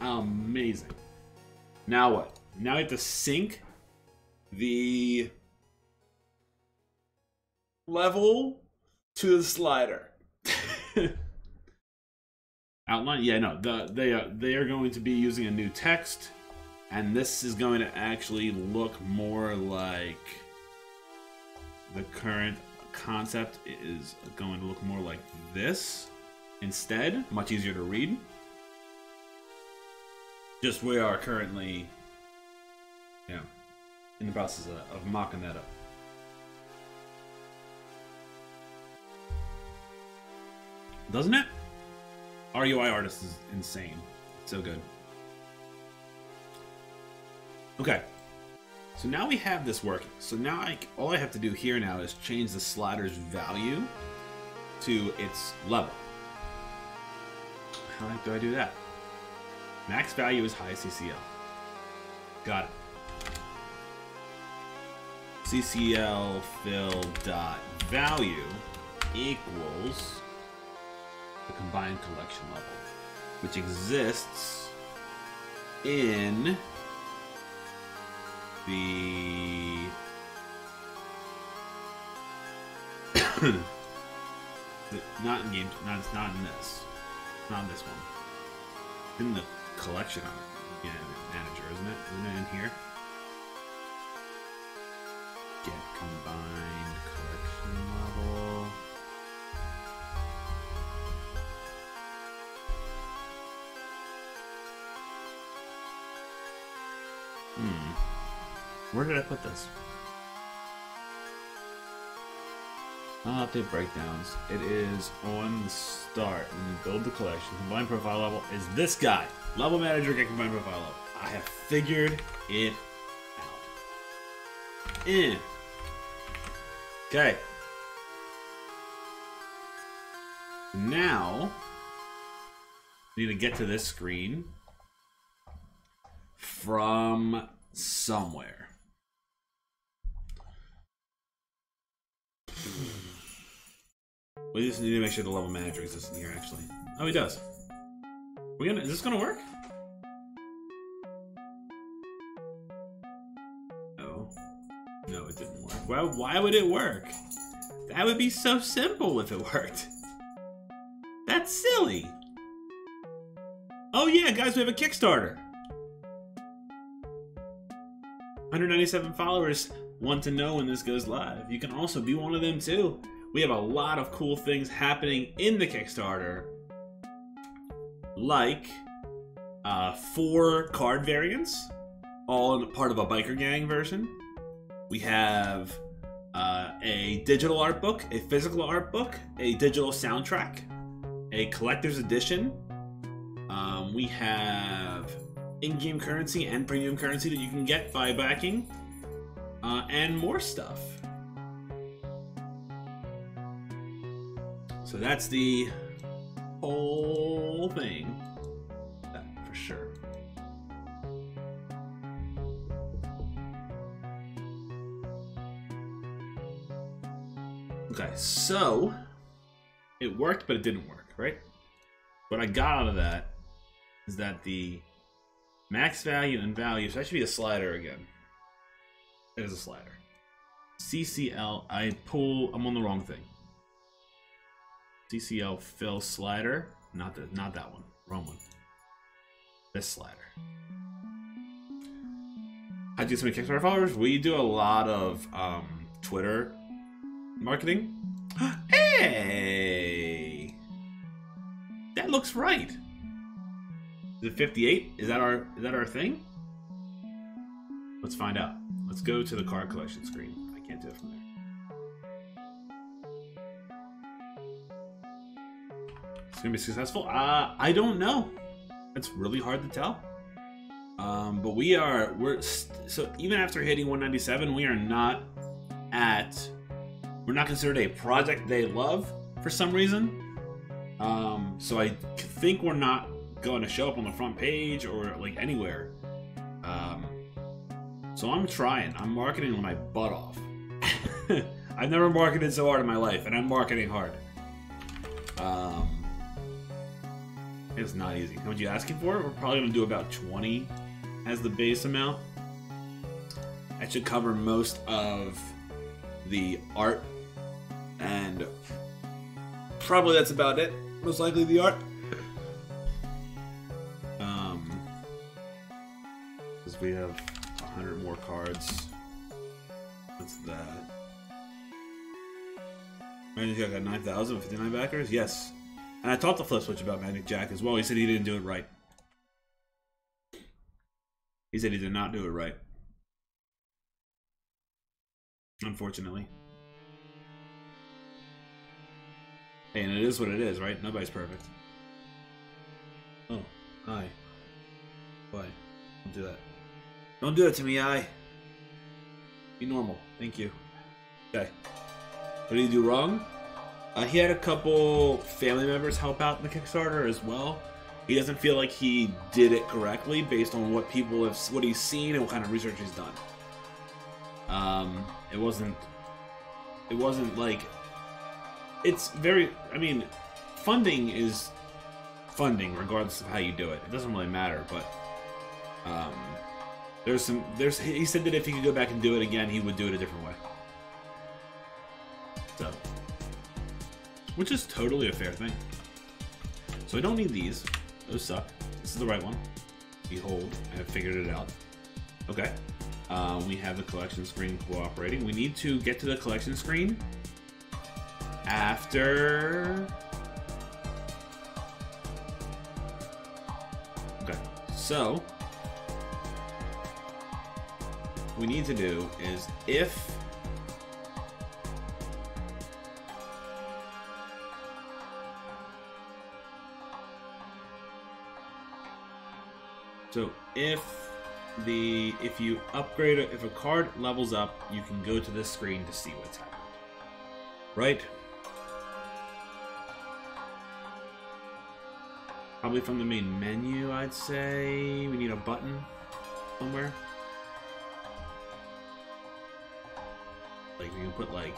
Amazing. Now what? Now I have to sync the level to the slider. Outline? Yeah, no. The, they are they are going to be using a new text, and this is going to actually look more like the current concept is going to look more like this instead. Much easier to read. Just we are currently, yeah, in the process of, of mocking that up. Doesn't it? RUI artist is insane. so good. Okay. So now we have this working. So now I, all I have to do here now is change the slider's value to its level. How do I do that? Max value is high CCL. Got it. CCL fill dot value equals the combined collection level, which exists in the not in game not not in this not in this one in the collection on manager, isn't it? Isn't it in here? Get combined collection level. Hmm. Where did I put this? I'll update breakdowns. It is on the start when you build the collection. Combined profile level is this guy. Level manager get combined profile level. I have figured it out. In. Okay. Now, we need to get to this screen from somewhere. We just need to make sure the level manager exists in here, actually. Oh, he does. We gonna, is this gonna work? No. No, it didn't work. Why, why would it work? That would be so simple if it worked. That's silly. Oh yeah, guys, we have a Kickstarter. 197 followers want to know when this goes live. You can also be one of them too. We have a lot of cool things happening in the Kickstarter, like uh, four card variants, all in part of a biker gang version. We have uh, a digital art book, a physical art book, a digital soundtrack, a collector's edition. Um, we have in-game currency and premium currency that you can get by backing, uh, and more stuff. So that's the whole thing, that for sure. Okay, so it worked, but it didn't work, right? What I got out of that is that the max value and value, so that should be a slider again. It is a slider. CCL, I pull, I'm on the wrong thing. CCL fill slider, not the, not that one, wrong one. This slider. I do some Kickstarter followers. We do a lot of um, Twitter marketing. hey, that looks right. Is it 58? Is that our is that our thing? Let's find out. Let's go to the card collection screen. I can't do it from there. It's gonna be successful. Uh, I don't know. It's really hard to tell. Um, but we are we're so even after hitting 197, we are not at we're not considered a project they love for some reason. Um, so I think we're not going to show up on the front page or like anywhere. Um, so I'm trying. I'm marketing my butt off. I've never marketed so hard in my life, and I'm marketing hard. Um, it's not easy. How much you asking for? We're probably gonna do about 20 as the base amount. That should cover most of the art, and probably that's about it. Most likely the art. Um, because we have 100 more cards. What's that? Magic you got 9,059 backers? Yes. And I talked to Flip Switch about Magic Jack as well. He said he didn't do it right. He said he did not do it right. Unfortunately. And it is what it is, right? Nobody's perfect. Oh, hi. Why? Don't do that. Don't do it to me, I. Be normal. Thank you. Okay. What did he do wrong? Uh, he had a couple family members help out in the Kickstarter as well. He doesn't feel like he did it correctly based on what people have, what he's seen and what kind of research he's done. Um, it wasn't, it wasn't like, it's very, I mean, funding is funding regardless of how you do it. It doesn't really matter, but, um, there's some, there's, he said that if he could go back and do it again, he would do it a different way. So, which is totally a fair thing. So I don't need these. Those suck. This is the right one. Behold, I have figured it out. Okay. Uh, we have the collection screen cooperating. We need to get to the collection screen after... Okay. So, what we need to do is if So if the if you upgrade if a card levels up, you can go to this screen to see what's happened. Right? Probably from the main menu, I'd say. We need a button somewhere. Like we can put like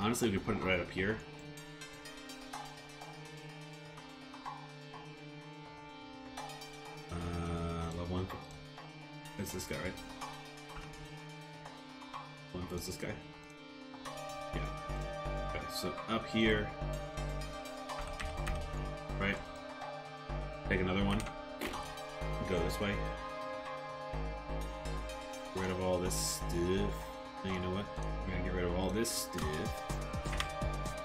Honestly, we could put it right up here. It's this guy, right? One, that's this guy. Yeah. Okay, so up here, right? Take another one. Go this way. Get rid of all this stuff. And you know what? We're gonna get rid of all this stuff.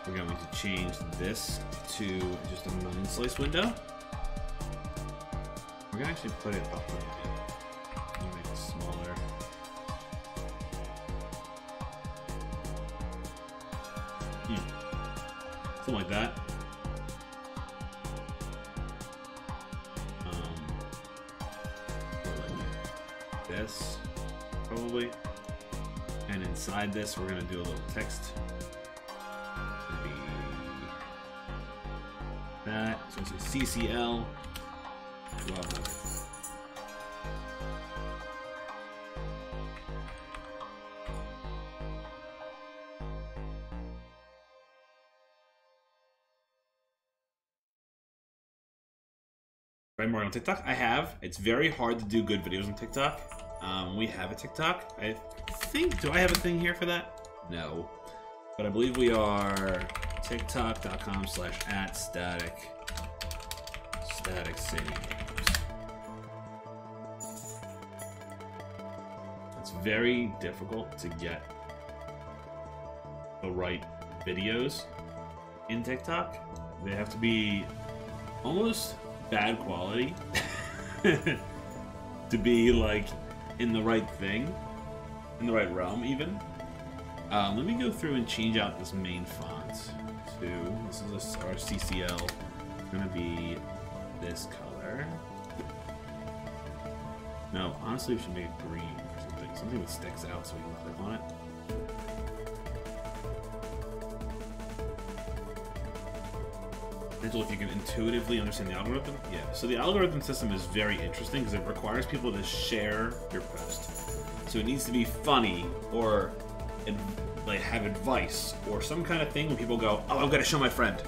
We're going to change this to just a nine slice window. We're gonna actually put it up a like that. Um, like this, probably. And inside this, we're gonna do a little text. Maybe that. So it's a CCL on TikTok? I have. It's very hard to do good videos on TikTok. Um, we have a TikTok. I think, do I have a thing here for that? No. But I believe we are tiktok.com slash at static static city. It's very difficult to get the right videos in TikTok. They have to be almost bad quality to be like in the right thing, in the right realm, even. Um, let me go through and change out this main font to this is our CCL. Gonna be this color. No, honestly, we should make green or something. Something that sticks out so we can click on it. Angela, if you can intuitively understand the algorithm, yeah. So the algorithm system is very interesting because it requires people to share your post. So it needs to be funny or like have advice or some kind of thing when people go, "Oh, I'm gonna show my friend."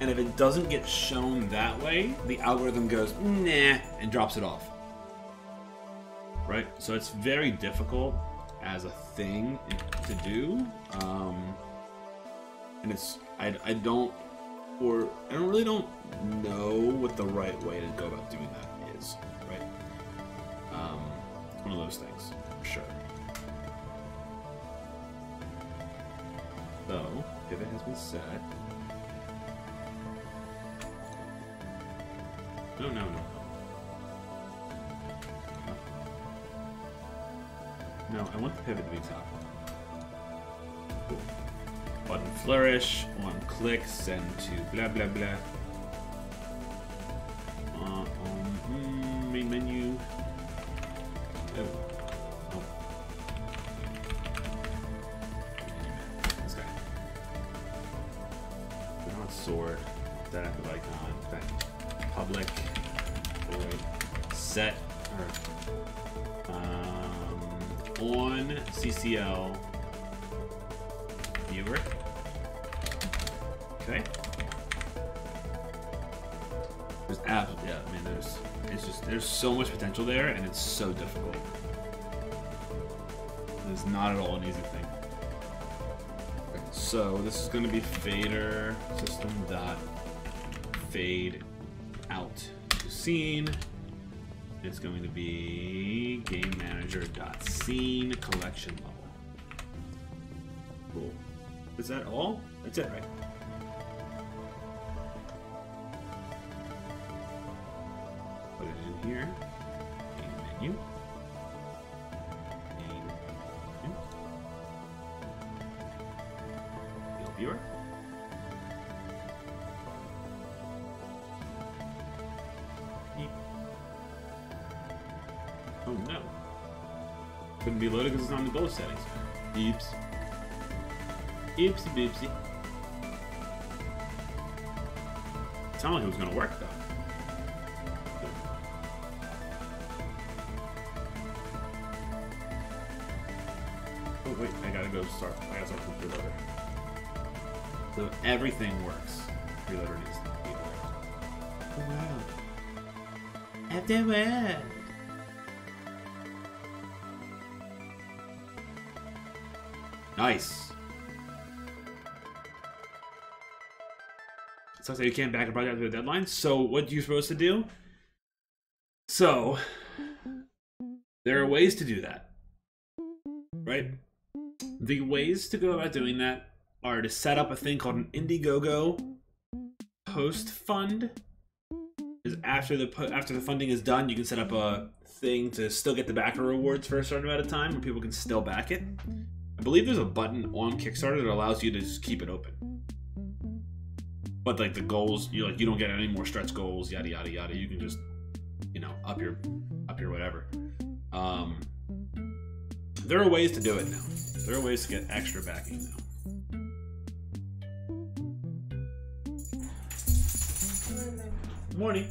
And if it doesn't get shown that way, the algorithm goes, "Nah," and drops it off. Right. So it's very difficult as a thing to do, um, and it's I, I don't or I really don't know what the right way to go about doing that is, right? Um, one of those things, for sure. So, pivot has been set. No, no, no. No, I want the pivot to be top. Flourish, one click, send to blah blah blah. Uh, um, mm, main menu. Oh. Oh. Not sword. That icon. Okay. Public. Void. Set. Or, um, on CCL viewer. Okay. There's abs yeah, I mean there's it's just there's so much potential there and it's so difficult. It's not at all an easy thing. So this is gonna be fader system dot fade out to scene. It's going to be game manager dot scene collection level. Cool. Is that all? That's it, right? Both settings. Beeps. Oopsie boopsie. Sounded like it was gonna work though. Oh wait, I gotta go start. I gotta start the preloader. So everything works. Preloader needs to be. Oh wow. Afterward. Nice. So you can't back a project after the deadline. So what you're supposed to do? So there are ways to do that, right? The ways to go about doing that are to set up a thing called an Indiegogo post fund. Because after the after the funding is done, you can set up a thing to still get the backer rewards for a certain amount of time, where people can still back it. I believe there's a button on Kickstarter that allows you to just keep it open. But like the goals, you like you don't get any more stretch goals, yada yada yada. You can just, you know, up your up your whatever. Um, there are ways to do it now. There are ways to get extra backing now. Morning.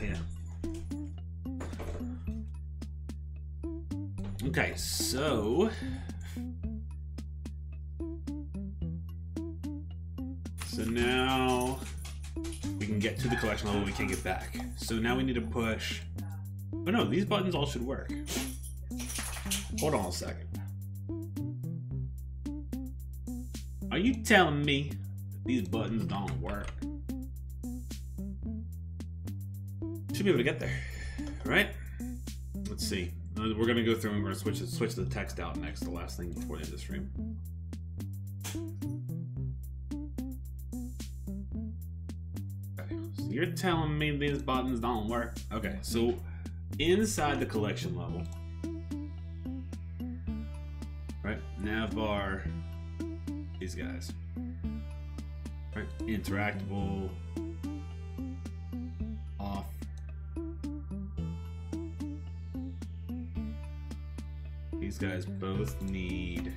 Yeah. Okay, so so now we can get to the collection level we can't get back. So now we need to push. Oh no, these buttons all should work. Hold on a second. Are you telling me these buttons don't work? Be able to get there, right? Let's see. Uh, We're gonna go through and we're gonna switch switch the text out next. The last thing before the end of the stream. Okay, so you're telling me these buttons don't work? Okay, so inside the collection level, right? Nav bar, these guys, right? Interactable, These guys both need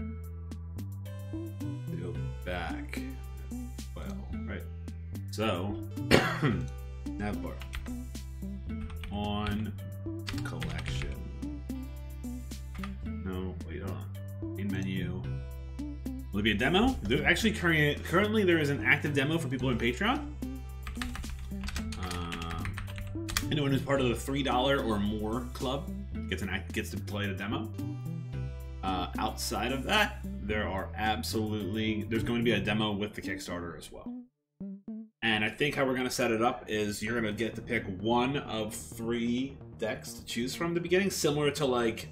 to go back. Well, right. So, nav bar on collection. No, wait, on. In menu. Will it be a demo? There, actually, current, currently there is an active demo for people in Patreon. Um, anyone who's part of the three dollar or more club gets an gets to play the demo. Uh, outside of that, there are absolutely there's going to be a demo with the Kickstarter as well. And I think how we're going to set it up is you're going to get to pick one of three decks to choose from the beginning, similar to like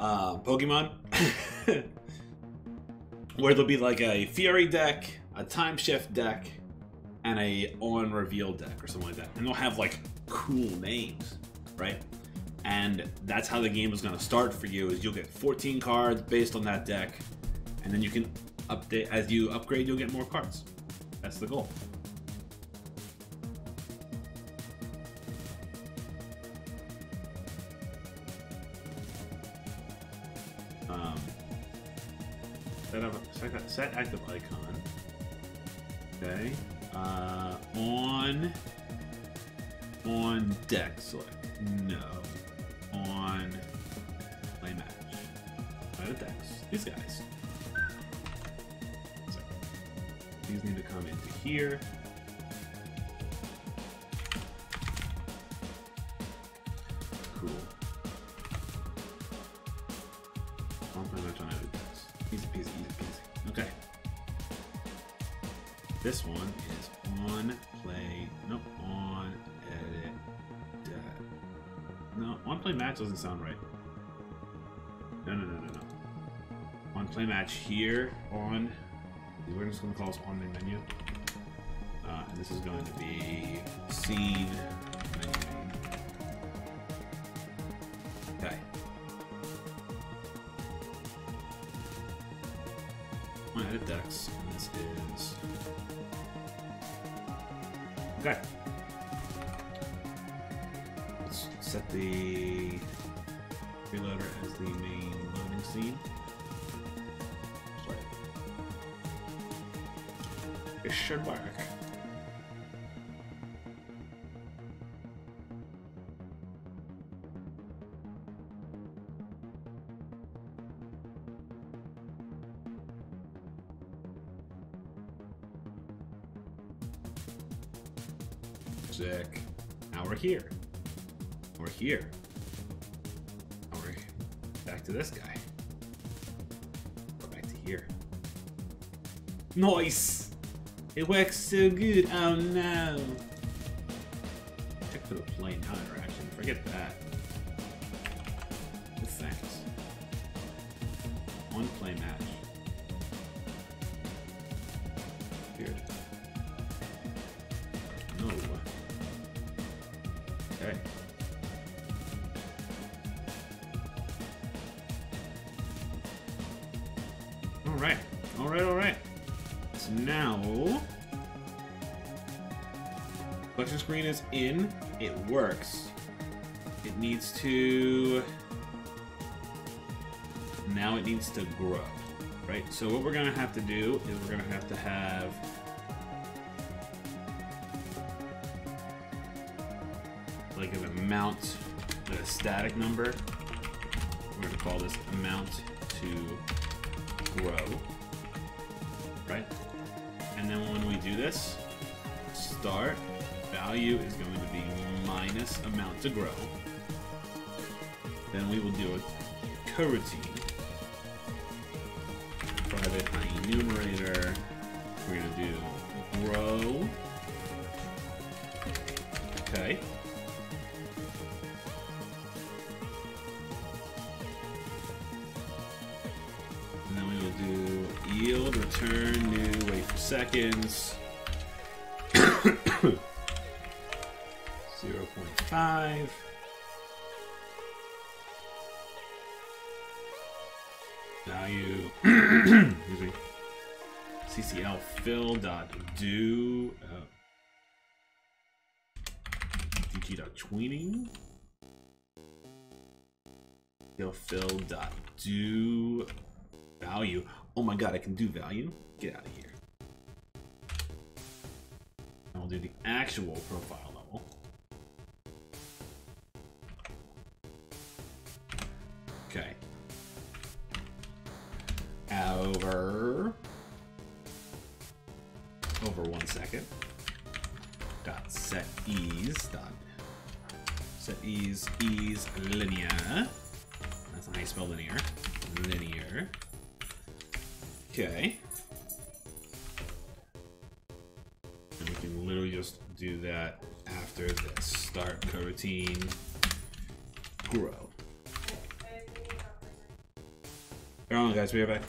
uh, Pokemon, where there'll be like a Fury deck, a Time Shift deck, and a On Reveal deck or something like that. And they'll have like cool names, right? And that's how the game is going to start for you. Is you'll get 14 cards based on that deck, and then you can update as you upgrade. You'll get more cards. That's the goal. Um, set up set, set active icon. Okay. Uh, on on deck select. No. On play match. Out decks. These guys. So, these need to come into here. Cool. On play match doesn't sound right. No, no, no, no, no. On play match here on. We're just to call this on the menu. Uh, and this is going to be scene menu. Okay. On edit decks. And this is. Okay. Set the freeloader as the main loading scene. It should work. Nice! It works so good. Oh no. In. It works. It needs to... Now it needs to grow. Right? So what we're to have to do is we're to have to have... Like an amount, like a static number. We're to call this amount to grow. Right? And then when we do this, start value is going to be minus amount to grow. Then we will do a coroutine. Tweening, fill dot do value. Oh my god, I can do value? Get out of here. We'll do the actual profile ease ease linear. That's not how you spell linear. Linear. Okay. And we can literally just do that after this. Start coroutine. Grow. On, guys. we are back.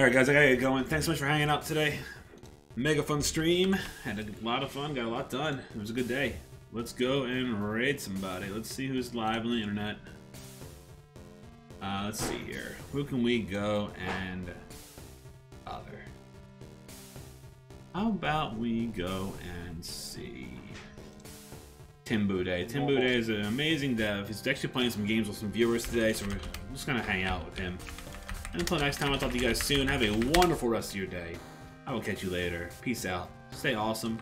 Alright guys, I gotta get going. Thanks so much for hanging out today. Mega fun stream. Had a lot of fun, got a lot done. It was a good day. Let's go and raid somebody. Let's see who's live on the internet. Uh, let's see here. Who can we go and other? How about we go and see Tim Bude. Tim Bude is an amazing dev. He's actually playing some games with some viewers today, so we're just gonna hang out with him. And until next time, I'll talk to you guys soon. Have a wonderful rest of your day. I will catch you later. Peace out. Stay awesome.